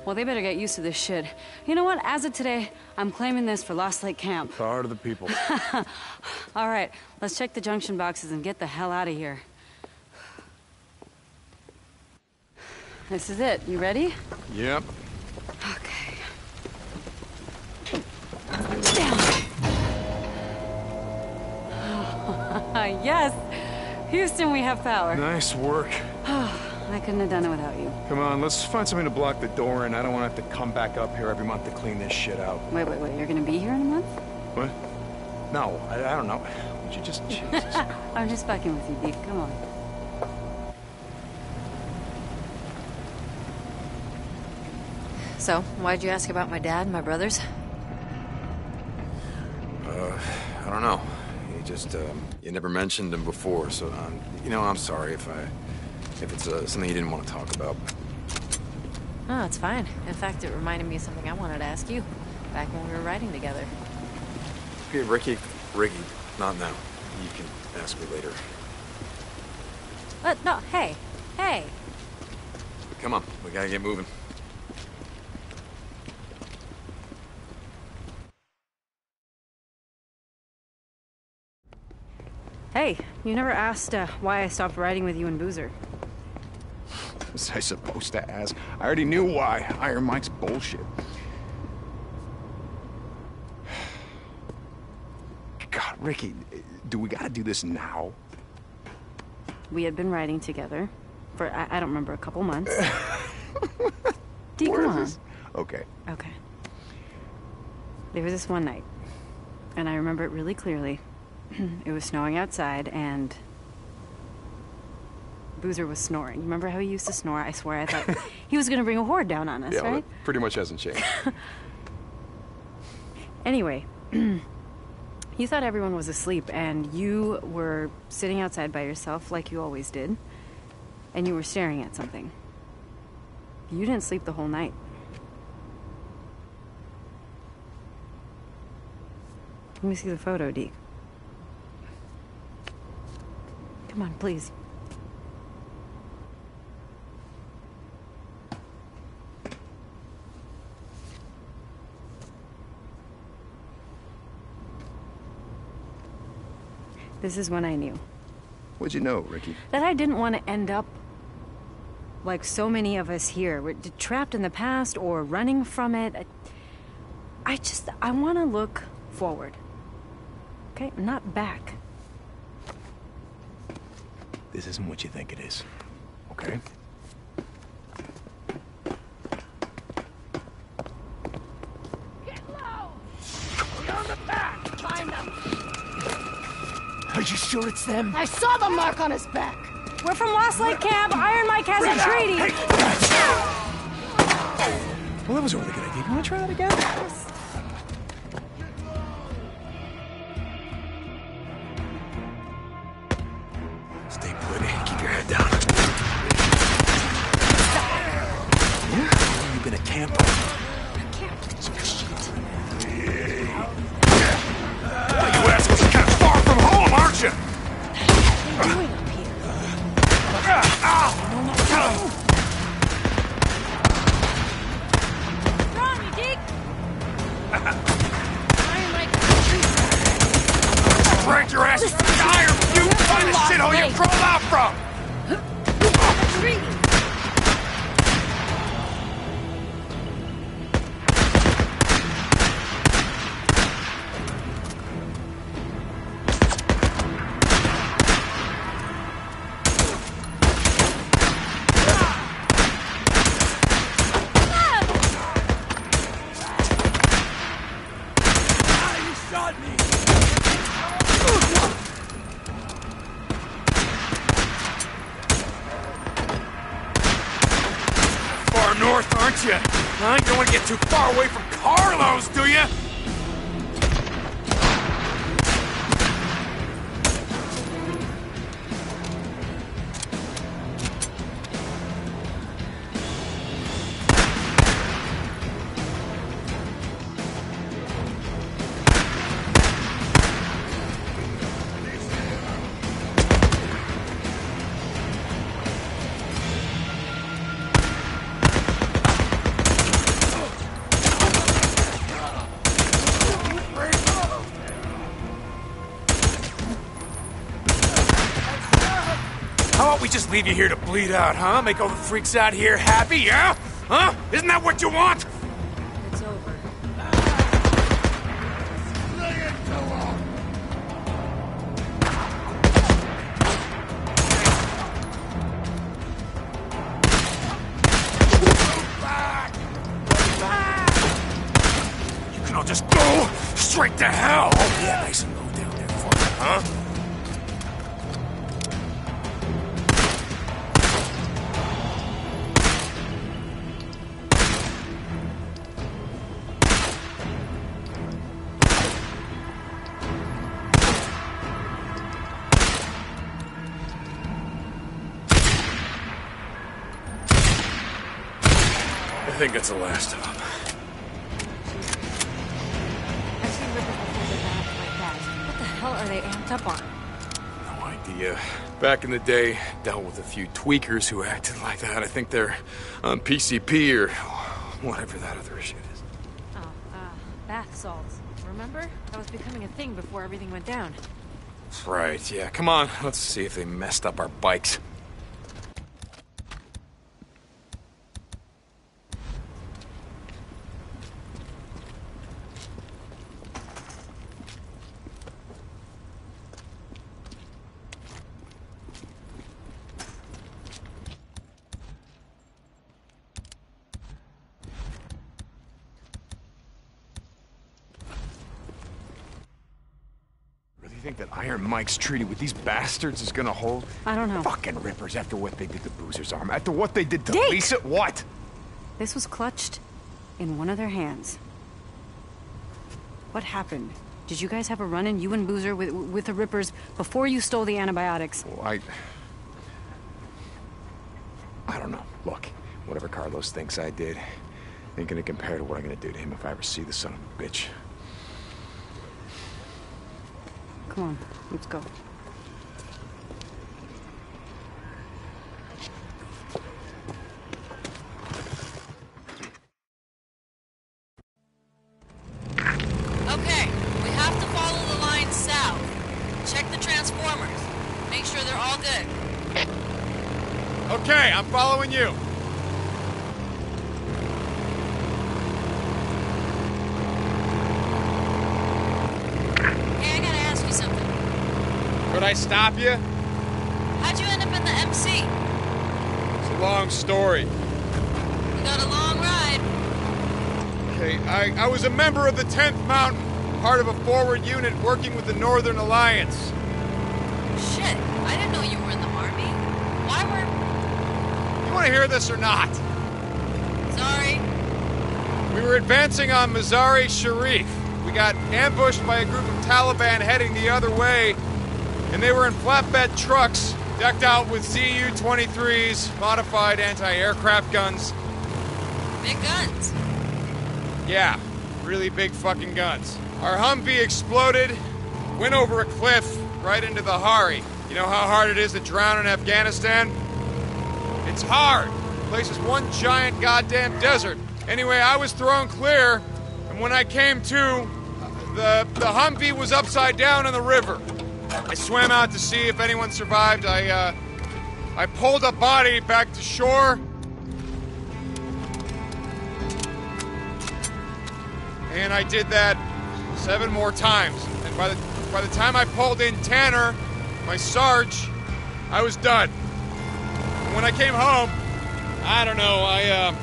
S18: Well, they better get used to this shit. You know what? As of today, I'm claiming this for Lost Lake Camp.
S2: Power to the people.
S18: All right, let's check the junction boxes and get the hell out of here. This is it. You ready?
S2: Yep.
S18: Okay. Down. yes. Houston, we have power.
S2: Nice work.
S18: I couldn't have done it without you.
S2: Come on, let's find something to block the door in. I don't want to have to come back up here every month to clean this shit out.
S18: Wait, wait, wait. You're gonna be here in a month?
S2: What? No, I, I don't know. Would you just... Jesus.
S18: I'm just fucking with you, Deke. Come on.
S7: So, why'd you ask about my dad and my brothers?
S21: Uh, I don't know. You just, um, you never mentioned him before, so, um, you know, I'm sorry if I, if it's uh, something you didn't want to talk about.
S7: Oh, it's fine. In fact, it reminded me of something I wanted to ask you back when we were riding together.
S21: Okay, Rikki, Rikki, not now. You can ask me later.
S7: But no, hey, hey.
S21: Come on, we gotta get moving.
S18: Hey, you never asked uh, why I stopped riding with you and Boozer.
S2: Was I supposed to ask? I already knew why. Iron Mike's bullshit. God, Rikki, do we gotta do this now?
S18: We had been riding together for, I, I don't remember, a couple months.
S2: Where
S18: come on.
S2: this? Okay.
S18: Okay. There was this one night, and I remember it really clearly. it was snowing outside, and Boozer was snoring. Remember how he used to snore? I swear I thought he was going to bring a horde down on us,
S2: yeah, well,
S18: right?
S2: that pretty much hasn't changed.
S18: Anyway, you thought everyone was asleep, and you were sitting outside by yourself like you always did, and you were staring at something. You didn't sleep the whole night. Let me see the photo, Deke. Come on, please. This is when I knew
S2: What'd you know, Rikki?
S18: that I didn't want to end up like so many of us here. We're trapped in the past or running from it. I- I just, I want to look forward. Okay? Not back.
S2: This isn't what you think it is. Okay?
S22: On the back! Find them!
S2: Are you sure it's them?
S22: I saw the mark on his back!
S18: We're from Lost Lake Camp. Iron Mike has a treaty.
S2: Well, that was a really good idea. You want to try that again? Leave you here to bleed out, huh? Make all the freaks out here happy, yeah? Huh? Isn't that what you want? That's the last of them.
S7: I've seen rippers before like that. What the hell are they amped up on?
S2: No idea. Back in the day, dealt with a few tweakers who acted like that. I think they're on PCP or whatever that other shit is.
S7: Oh, uh, bath salts. Remember? That was becoming a thing before everything went down.
S2: Right, yeah. Come on, let's see if they messed up our bikes. Really think that Iron Mike's treaty with these bastards is gonna hold?
S7: I don't know.
S2: Fucking rippers after what they did to Boozer's arm, after what they did to
S7: Dick!
S2: Lisa. What?
S7: This was clutched in one of their hands. What happened? Did you guys have a run-in, you and Boozer, with, with the Rippers before you stole the antibiotics?
S2: Well, I. I don't know. Look, whatever Carlos thinks I did ain't gonna compare to what I'm gonna do to him if I ever see the son of a bitch.
S7: Come on, let's go.
S19: Okay, we have to follow the line south. Check the transformers. Make sure they're all good.
S13: Okay, I'm following you.
S19: Hey, I gotta ask you something.
S13: Could I stop you?
S19: How'd you end up in the MC?
S13: It's a long story.
S19: We got a long ride.
S13: Okay, I, I was a member of the 10th Mountain, part of a forward unit working with the Northern Alliance.
S19: Shit, I didn't know you were in the army. Why were...
S13: You want to hear this or not?
S19: Sorry.
S13: We were advancing on Mazar-i-Sharif. We got ambushed by a group of Taliban heading the other way, and they were in flatbed trucks, decked out with ZU 23s, modified anti aircraft guns.
S19: Big guns.
S13: Yeah, really big fucking guns. Our Humvee exploded, went over a cliff right into the Hari. You know how hard it is to drown in Afghanistan? It's hard. The place is one giant goddamn desert. Anyway, I was thrown clear, and when I came to, the the Humvee was upside down in the river. I swam out to see if anyone survived. I uh, I pulled a body back to shore. And I did that seven more times. And by the by the time I pulled in Tanner, my Sarge, I was done. When I came home, I don't know, I uh,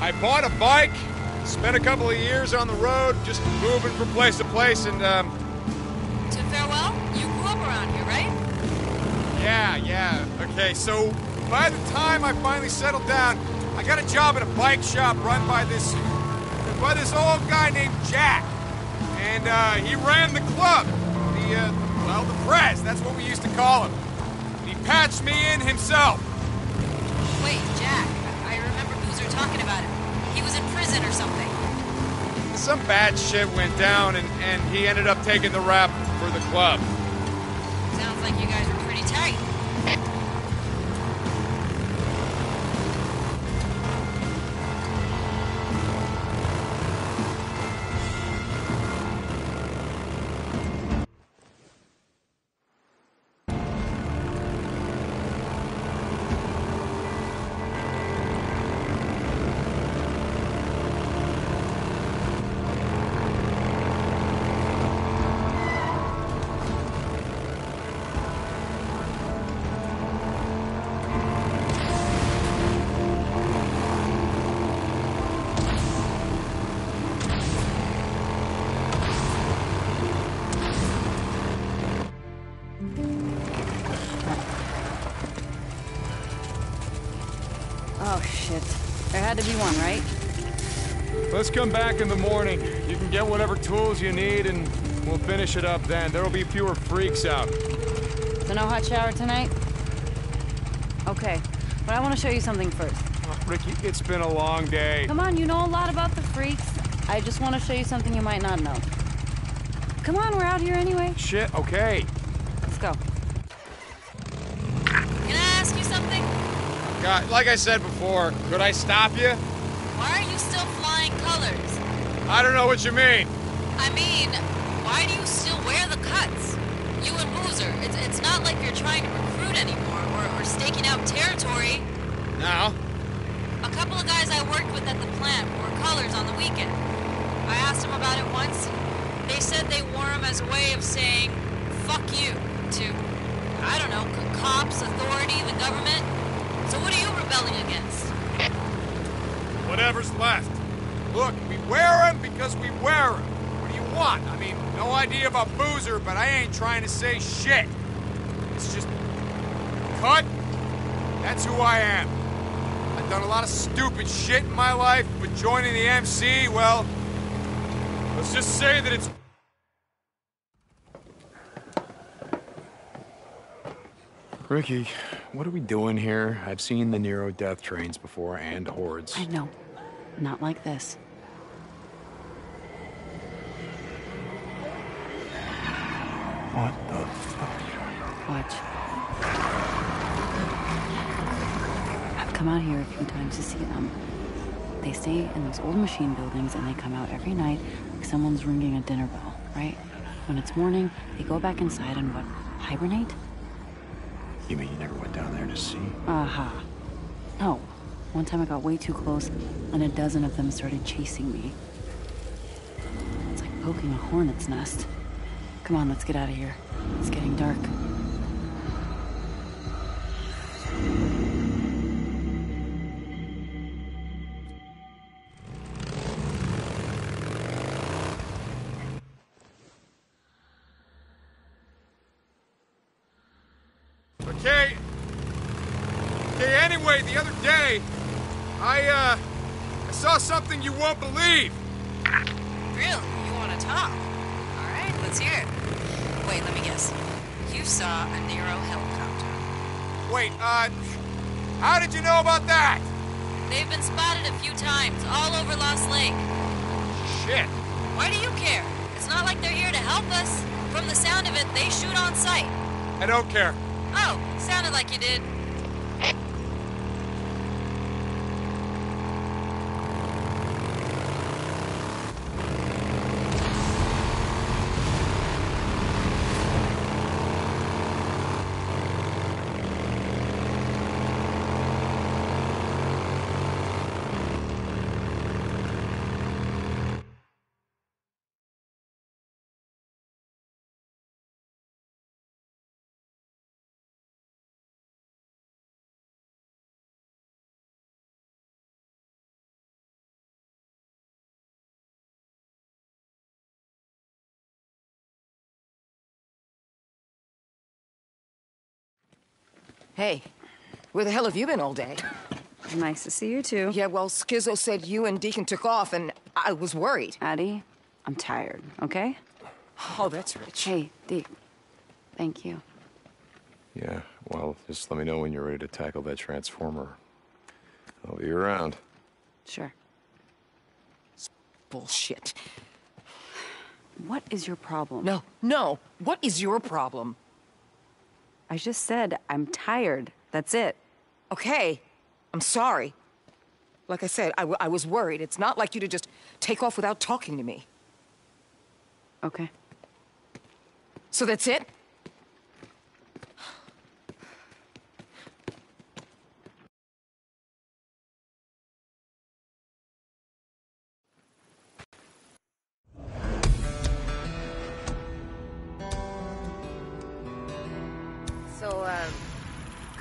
S13: I bought a bike, spent a couple of years on the road, just moving from place to place, and um,
S19: here, right?
S13: yeah, yeah. Okay, so by the time I finally settled down, I got a job at a bike shop run by this by this old guy named Jack. And uh, he ran the club. The, uh, well, the Prez, that's what we used to call him. He patched me in himself.
S19: Wait, Jack. I I remember Boozer talking about him. He was in prison or something.
S13: Some bad shit went down, and, and he ended up taking the rap for the club.
S19: Sounds like you guys are pretty tight.
S13: Back in the morning. You can get whatever tools you need, and we'll finish it up then. There'll be fewer freaks out.
S18: So no hot shower tonight? Okay, but I want to show you something first.
S13: Rikki, it's been a long day.
S18: Come on, you know a lot about the freaks. I just want to show you something you might not know. Come on, we're out here anyway.
S13: Shit, okay.
S18: Let's go.
S19: Can I ask you something?
S13: God, like I said before, could I stop you?
S19: Why are you still flying colors?
S13: I don't know what you mean.
S19: I mean, why do you still wear the cuts? You and Boozer, it's, it's not like you're trying to recruit anymore or, or staking out territory.
S13: Now?
S19: A couple of guys I worked with at the plant wore colors on the weekend. I asked them about it once. They said they wore them as a way of saying, fuck you, to, I don't know, cops, authority, the government. So what are you rebelling against?
S13: Whatever's left. Look, we wear them because we wear them. What do you want? I mean, no idea of a Boozer, but I ain't trying to say shit. It's just... Cut. That's who I am. I've done a lot of stupid shit in my life, but joining the MC, well... Let's just say that it's... Rikki, what are we doing here? I've seen the NERO death trains before and hordes.
S18: I know. Not like this.
S13: What the fuck?
S18: Watch. I've come out here a few times to see them. They stay in those old machine buildings and they come out every night like someone's ringing a dinner bell, right? When it's morning, they go back inside and what? Hibernate?
S13: You mean you never went down there to see?
S18: Aha. No. One time I got way too close and a dozen of them started chasing me. It's like poking a hornet's nest. Come on, let's get out of here. It's getting dark.
S19: They've been spotted a few times, all over Lost Lake.
S13: Shit.
S19: Why do you care? It's not like they're here to help us. From the sound of it, they shoot on sight.
S13: I don't care.
S19: Oh, sounded like you did.
S23: Hey, where the hell have you been all day?
S18: Nice to see you too.
S23: Yeah, well, Skizzo said you and Deacon took off, and I was worried.
S18: Addy, I'm tired, okay?
S23: Oh, that's rich.
S18: Hey, Deke. Thank you.
S2: Yeah, well, just let me know when you're ready to tackle that transformer. I'll be around.
S18: Sure.
S23: Bullshit.
S18: What is your problem?
S23: No, no. What is your problem?
S18: I just said I'm tired. That's it.
S23: Okay. I'm sorry. Like I said, I, w- I was worried. It's not like you to just take off without talking to me.
S18: Okay.
S23: So that's it?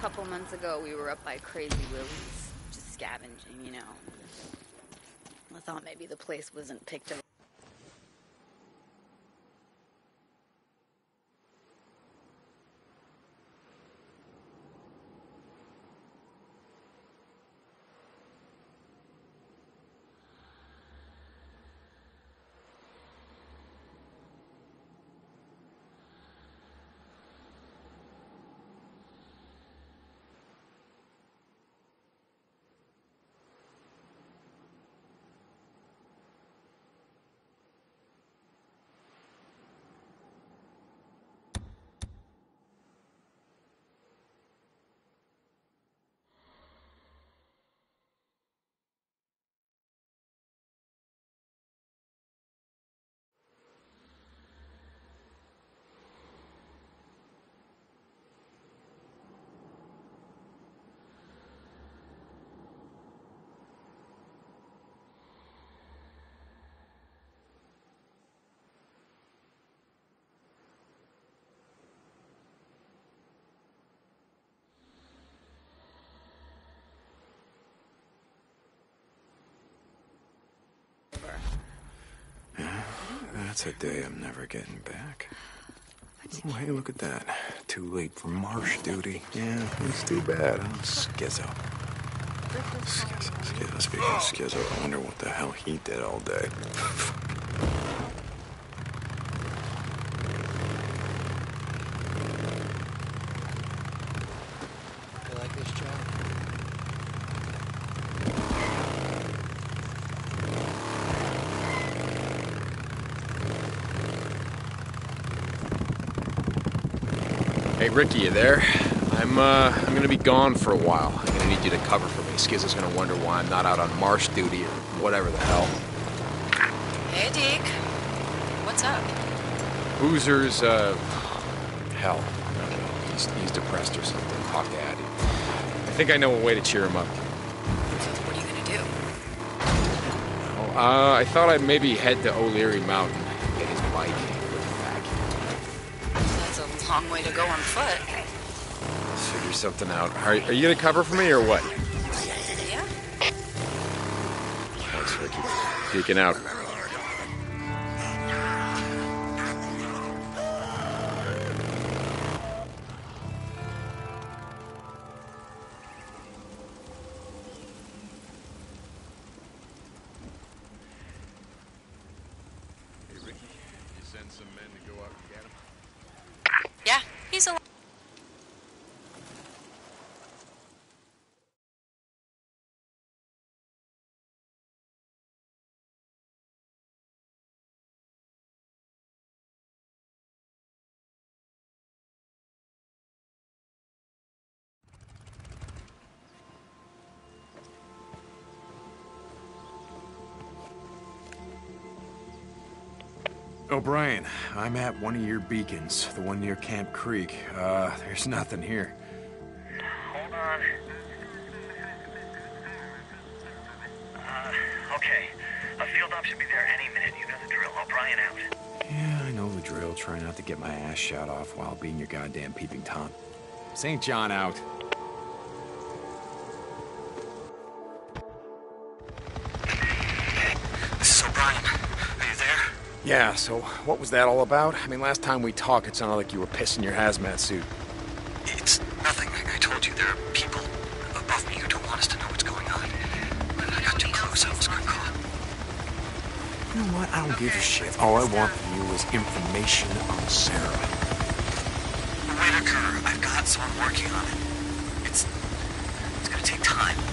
S4: Couple months ago, we were up by Crazy Willie's, just scavenging, you know. I thought maybe the place wasn't picked up.
S2: That's a day I'm never getting back. Oh, hey, look at that. Too late for marsh duty. Yeah, it's too bad. Skizzo, schizo, Speaking of Skizzo, I wonder what the hell he did all day.
S13: Rikki, you there? I'm, uh, I'm gonna be gone for a while. I'm gonna need you to cover for me. Skizzo's gonna wonder why I'm not out on marsh duty or whatever the hell.
S19: Hey, Deke. What's up?
S13: Boozer's, uh, hell. I don't know. He's, he's depressed or something. Talk to Addy. I think I know a way to cheer him up.
S19: What are you gonna do?
S13: Oh, uh, I thought I'd maybe head to O'Leary Mountain,
S19: long way to go on foot.
S13: Let's figure something out. Are, are you gonna cover for me or what?
S19: Yeah?
S13: Thanks, Rikki. Peeking out.
S2: O'Brien, I'm at one of your beacons, the one near Camp Creek. Uh, there's nothing here.
S24: Hold on. Uh, okay. A field op should be there any minute. You know the drill. O'Brien out.
S2: Yeah, I know the drill. Try not to get my ass shot off while being your goddamn peeping Tom. St. John out.
S13: Yeah, so what was that all about? I mean, last time we talked, it sounded like you were pissing your hazmat suit.
S24: It's nothing. I, I told you there are people above me who don't want us to know what's going on. When I got too close, I almost got caught.
S2: You know what? I don't give a shit. All I want from you is information on Sarah.
S24: Whitaker, I've got someone working on it. It's it's gonna take time.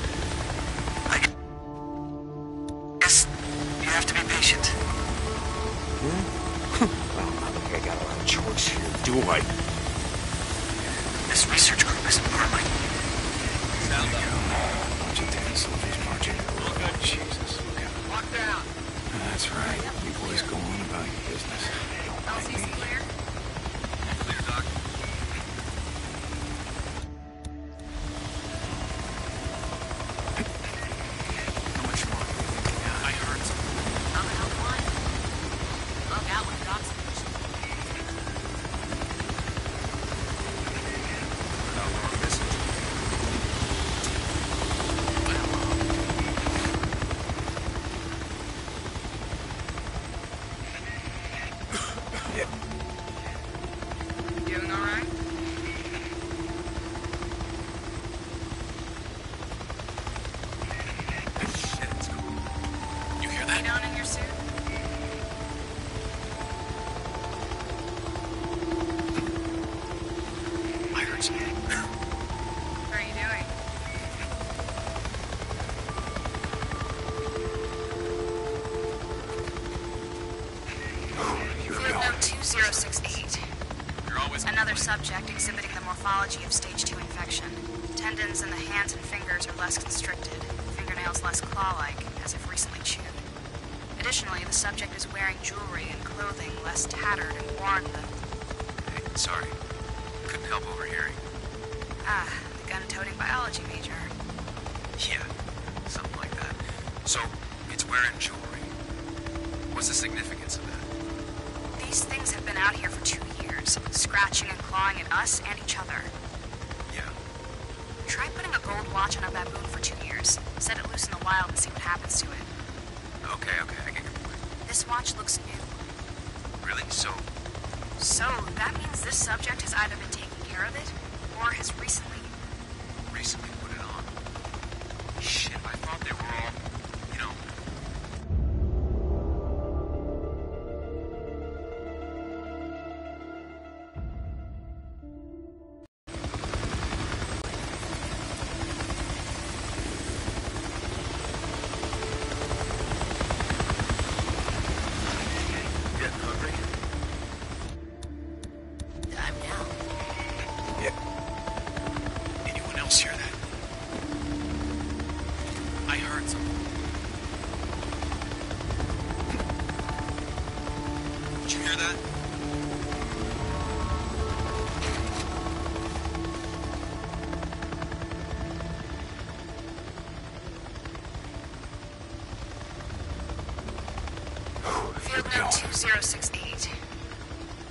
S25: Field 2068.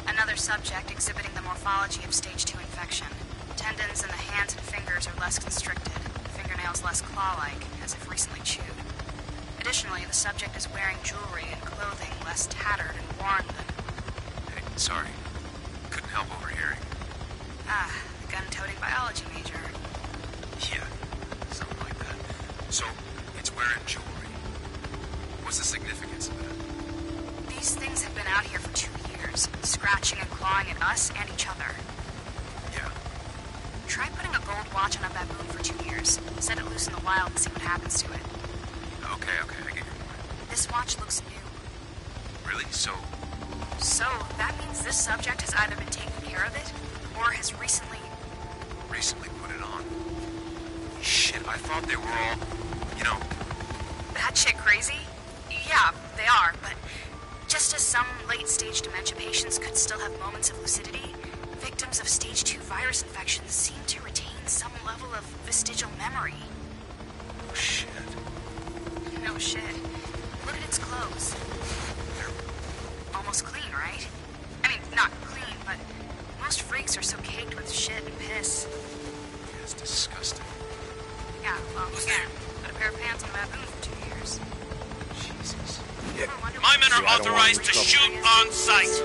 S25: Another subject exhibiting the morphology of stage 2 infection. Tendons in the hands and fingers are less constricted, fingernails less claw-like, as if recently chewed. Additionally, the subject is wearing jewelry and clothing less tattered and worn than...
S26: Hey, sorry. Couldn't help overhearing.
S25: Ah, the gun-toting biology major.
S26: Yeah, something like that. So, it's wearing jewelry. What's the significance of that?
S25: These things have been out here for two years, scratching and clawing at us and each other.
S26: Yeah.
S25: Try putting a gold watch on a baboon for two years. Set it loose in the wild and see what happens to it.
S26: Okay, okay, I get your point.
S25: This watch looks new.
S26: Really? So,
S25: So, that means this subject has either been taking care of it, or has recently...
S26: recently put it on. Shit, I thought they were all, you know, That shit
S25: crazy? Yeah, they are, but just as some late-stage dementia patients could still have moments of lucidity, victims of stage 2 virus infections seem to retain some level of vestigial memory.
S11: Sight.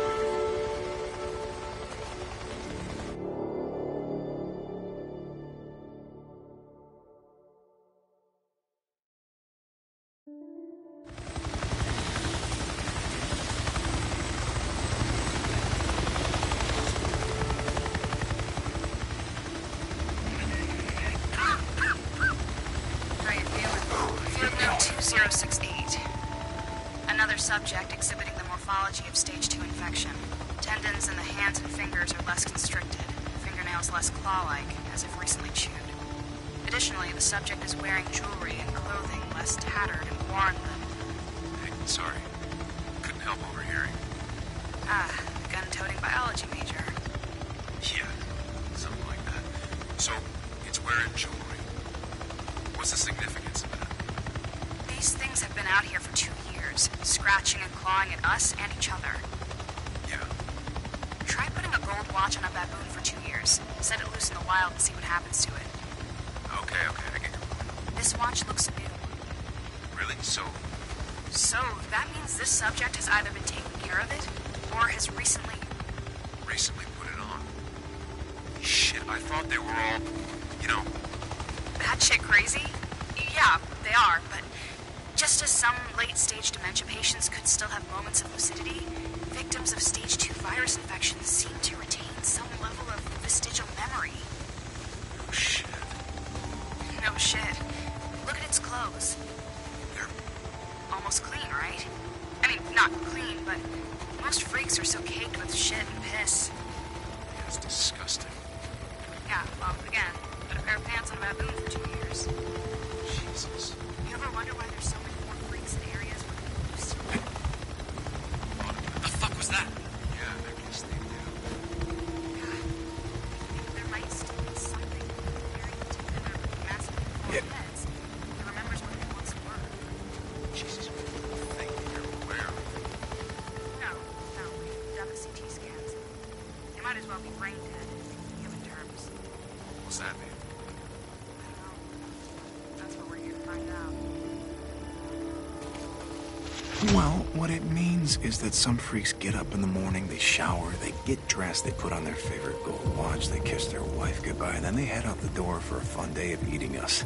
S27: What it means
S2: is that some freaks get up in the morning, they shower, they get dressed, they put on their favorite gold watch, they kiss their wife goodbye, and then they head out the door for a fun day of eating us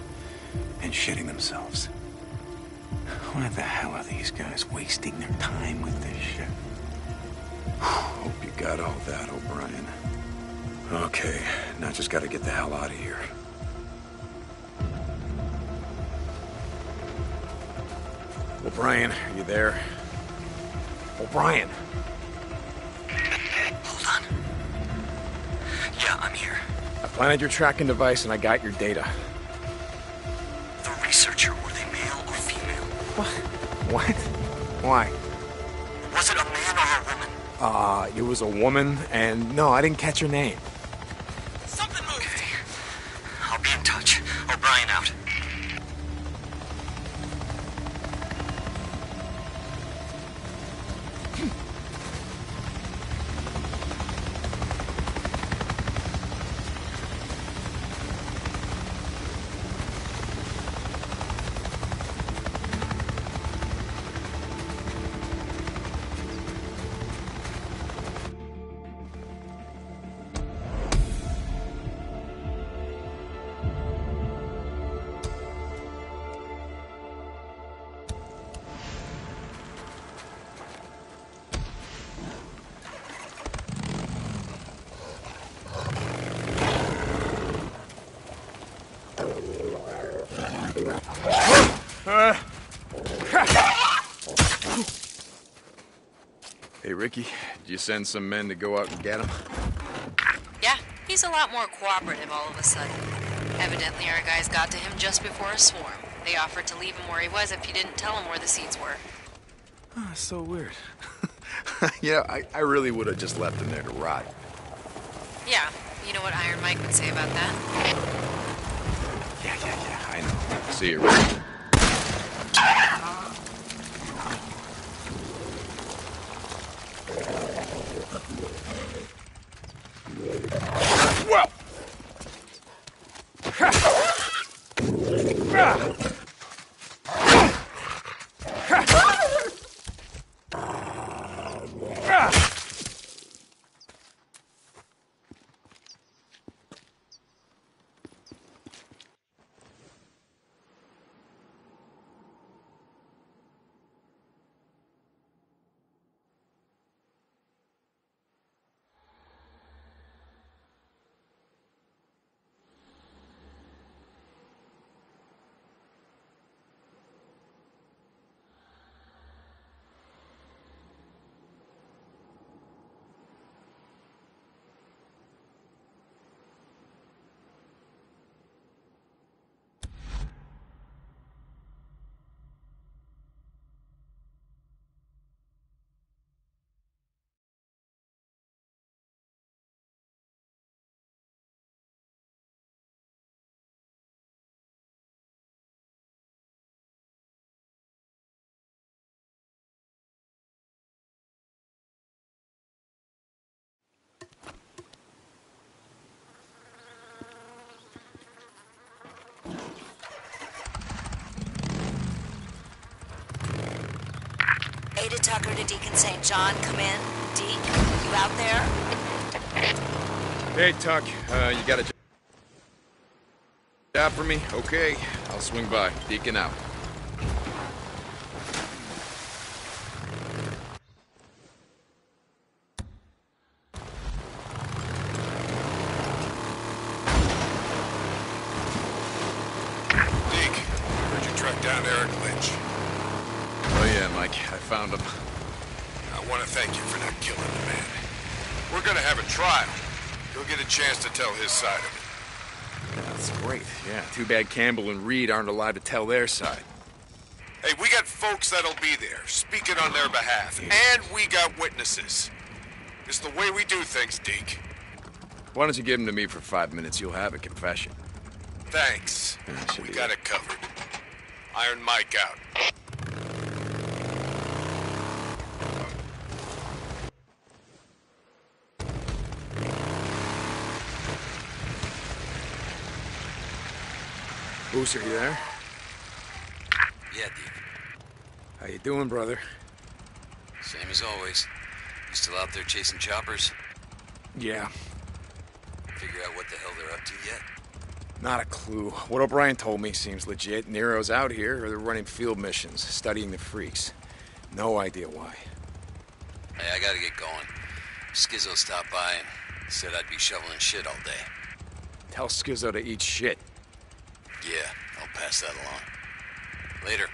S2: and shitting themselves. Why the hell are these guys wasting their time with this shit? Hope you got all that, O'Brien. Okay, now just gotta get the hell out of here. O'Brien, are you there? O'Brien!
S24: Hold on. Yeah, I'm here.
S2: I planted your tracking device and I got your data.
S24: The researcher, were they male or female?
S2: What? Why?
S24: Was it a man or a woman?
S2: Uh, it was a woman, and no, I didn't catch her name. Rikki, did you send some men to go out and get him?
S7: Yeah, he's a lot more cooperative all of a sudden. Evidently, our guys got to him just before a swarm. They offered to leave him where he was if he didn't tell them where the seeds were.
S2: Oh, so weird. yeah, I, I really would have just left him there to rot.
S7: Yeah, you know what Iron Mike would say about that?
S2: Yeah, yeah, yeah, I know. See you, Rikki.
S19: Rita Tucker to Deacon St. John. Come in. Deke, you out there?
S2: Hey, Tuck, uh, you got a job for me? Okay, I'll swing by. Deacon out.
S9: Deke, heard you tracked down Eric Lynch.
S2: Oh yeah, Mike, I found him.
S9: I want to thank you for not killing the man. We're gonna have a trial. He'll get a chance to tell his side of it.
S2: That's great. Yeah, too bad Campbell and Reed aren't allowed to tell their side.
S9: Hey, we got folks that'll be there, speaking on their behalf. And we got witnesses. It's the way we do things, Deke.
S2: Why don't you give him to me for five minutes? You'll have a confession.
S9: Thanks. We got it covered. Iron Mike out.
S2: Boozer, you there?
S26: Yeah, Deke.
S2: How you doing, brother?
S26: Same as always. You still out there chasing choppers?
S2: Yeah.
S26: Figure out what the hell they're up to yet?
S2: Not a clue. What O'Brien told me seems legit. NERO's out here, or they're running field missions, studying the freaks. No idea why.
S26: Hey, I gotta get going. Skizzo stopped by and said I'd be shoveling shit all day.
S2: Tell Skizzo to eat shit.
S26: Yeah, I'll pass that along. Later.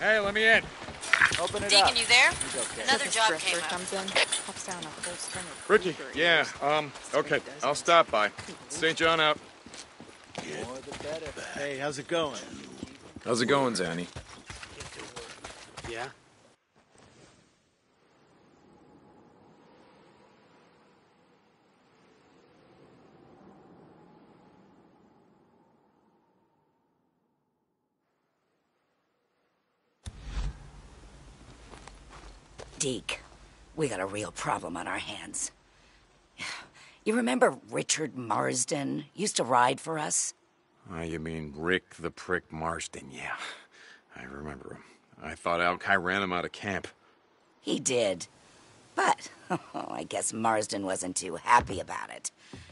S13: Hey, let me in.
S8: Open it
S19: Deacon,
S8: up.
S19: you there?
S8: Okay.
S19: Another job
S8: drifter
S19: came up.
S8: comes
S18: in, pops down a whole string of
S2: Rikki, yeah, um, okay. I'll stop by. St. John out.
S12: More the better. Hey, how's it going?
S2: How's it going, Zanny?
S12: Yeah?
S15: Deke, we got a real problem on our hands. You remember Richard Marsden? Used to ride for us?
S2: Uh, you mean Rick the Prick Marsden? Yeah, I remember him. I thought Alki ran him out of camp.
S15: He did. But I guess Marsden wasn't too happy about it.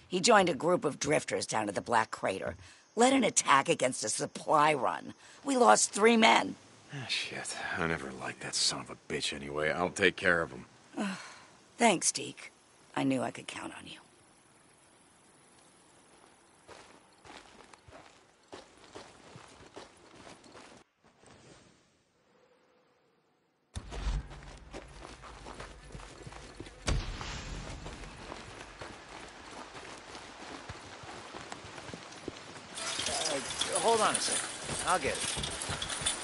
S15: He joined a group of drifters down at the Black Crater, led an attack against a supply run. We lost three men.
S2: Ah, shit. I never liked that son of a bitch anyway. I'll take care of him.
S15: Thanks, Deke. I knew I could count on you.
S8: Uh, hold on a second. I'll get it.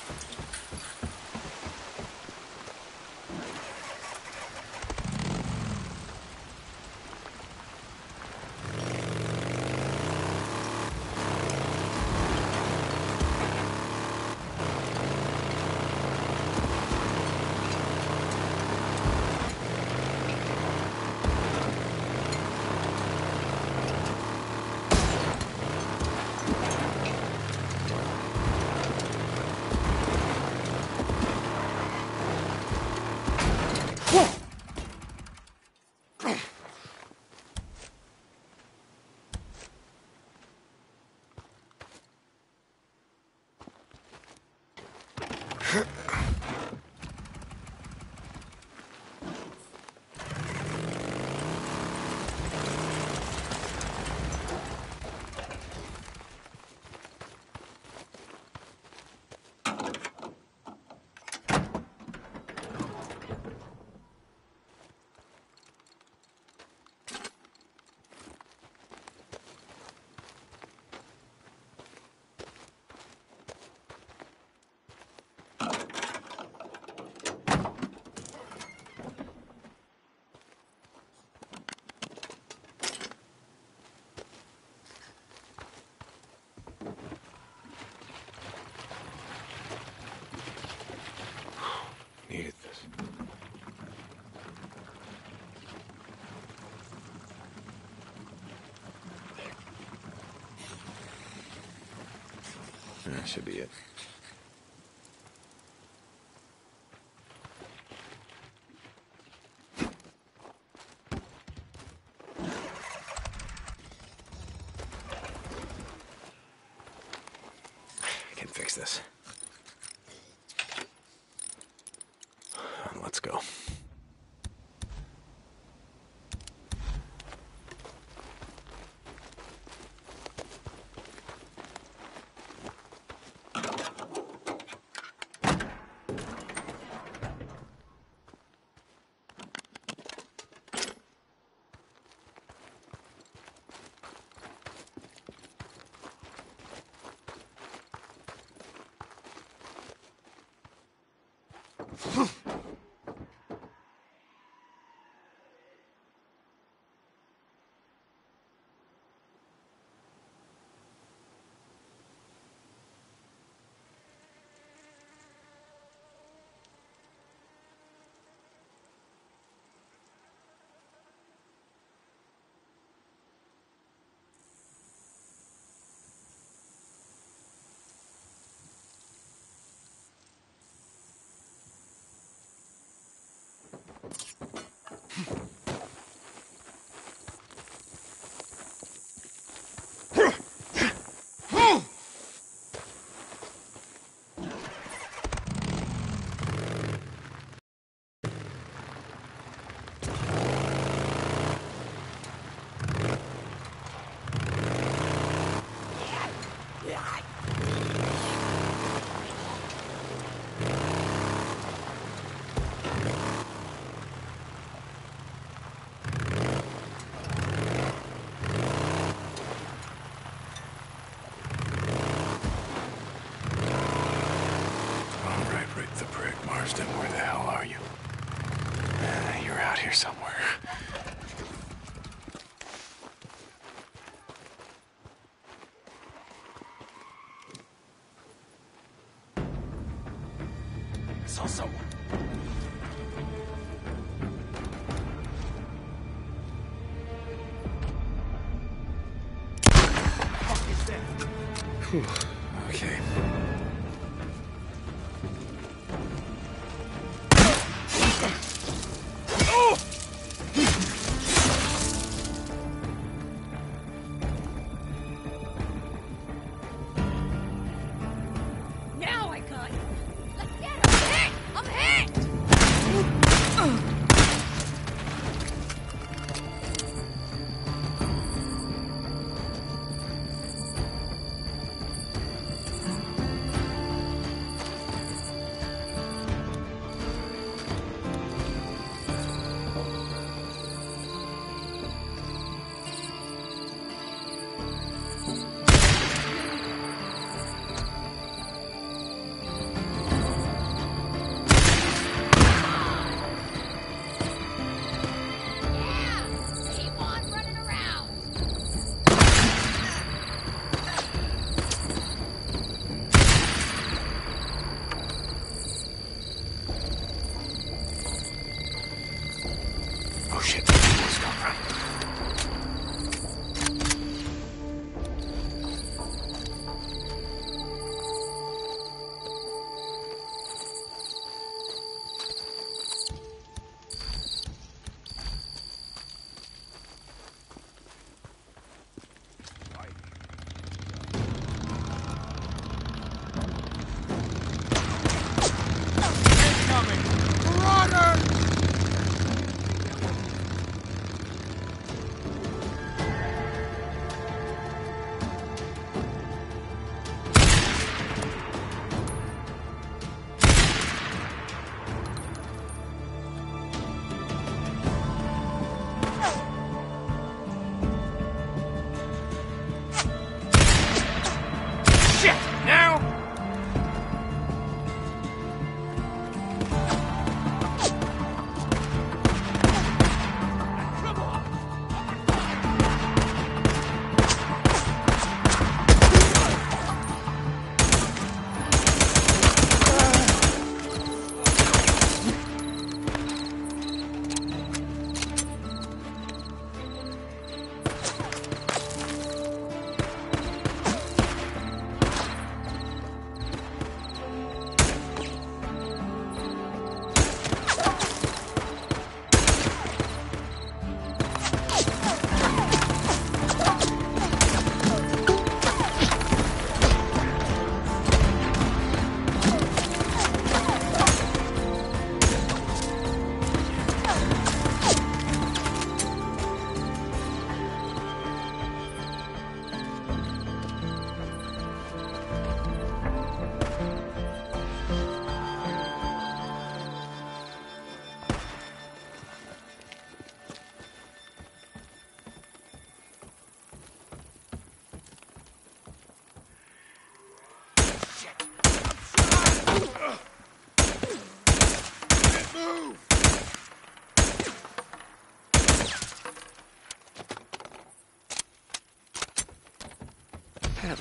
S2: That should be it. Can fix this. Let's go.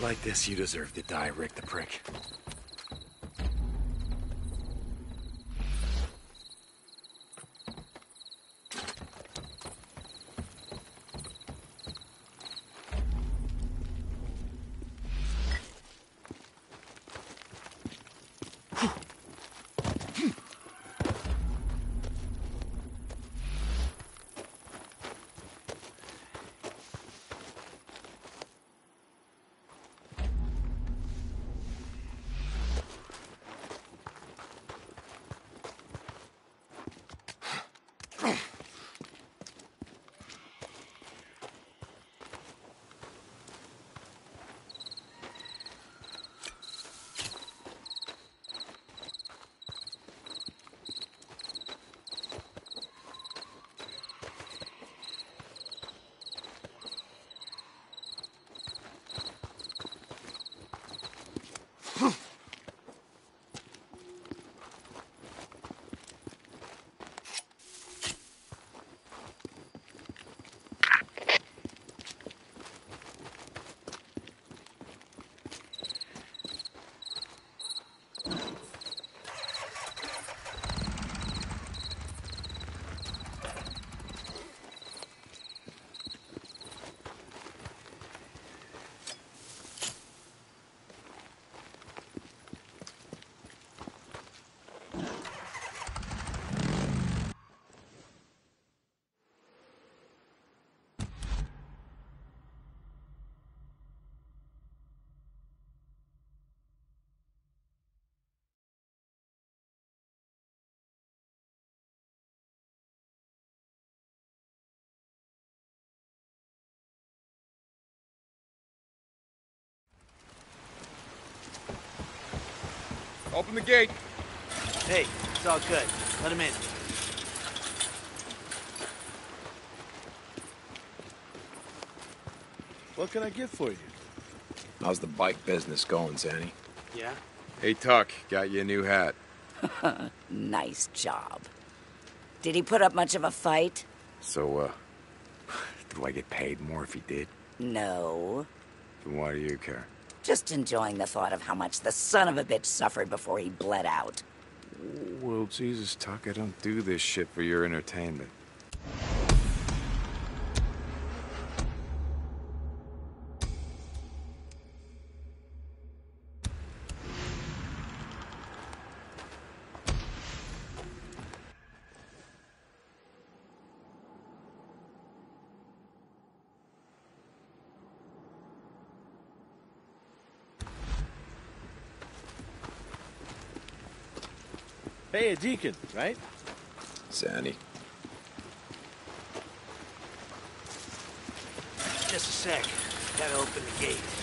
S28: Like this, you deserve to die, Rick the prick.
S13: Open the gate.
S12: Hey, it's all good. Let him in. What can I get for you?
S2: How's the bike business going, Zanny?
S12: Yeah?
S2: Hey, Tuck, got you a new hat.
S15: nice job. Did he put up much of a fight?
S2: So, uh, do I get paid more if he did?
S15: No.
S2: Then why do you care?
S15: Just enjoying the thought of how much the son of a bitch suffered before he bled out.
S2: Well, Jesus, Tuck, I don't do this shit for your entertainment.
S12: Deacon, right?
S2: Sandy.
S12: Just a sec. Gotta open the gate.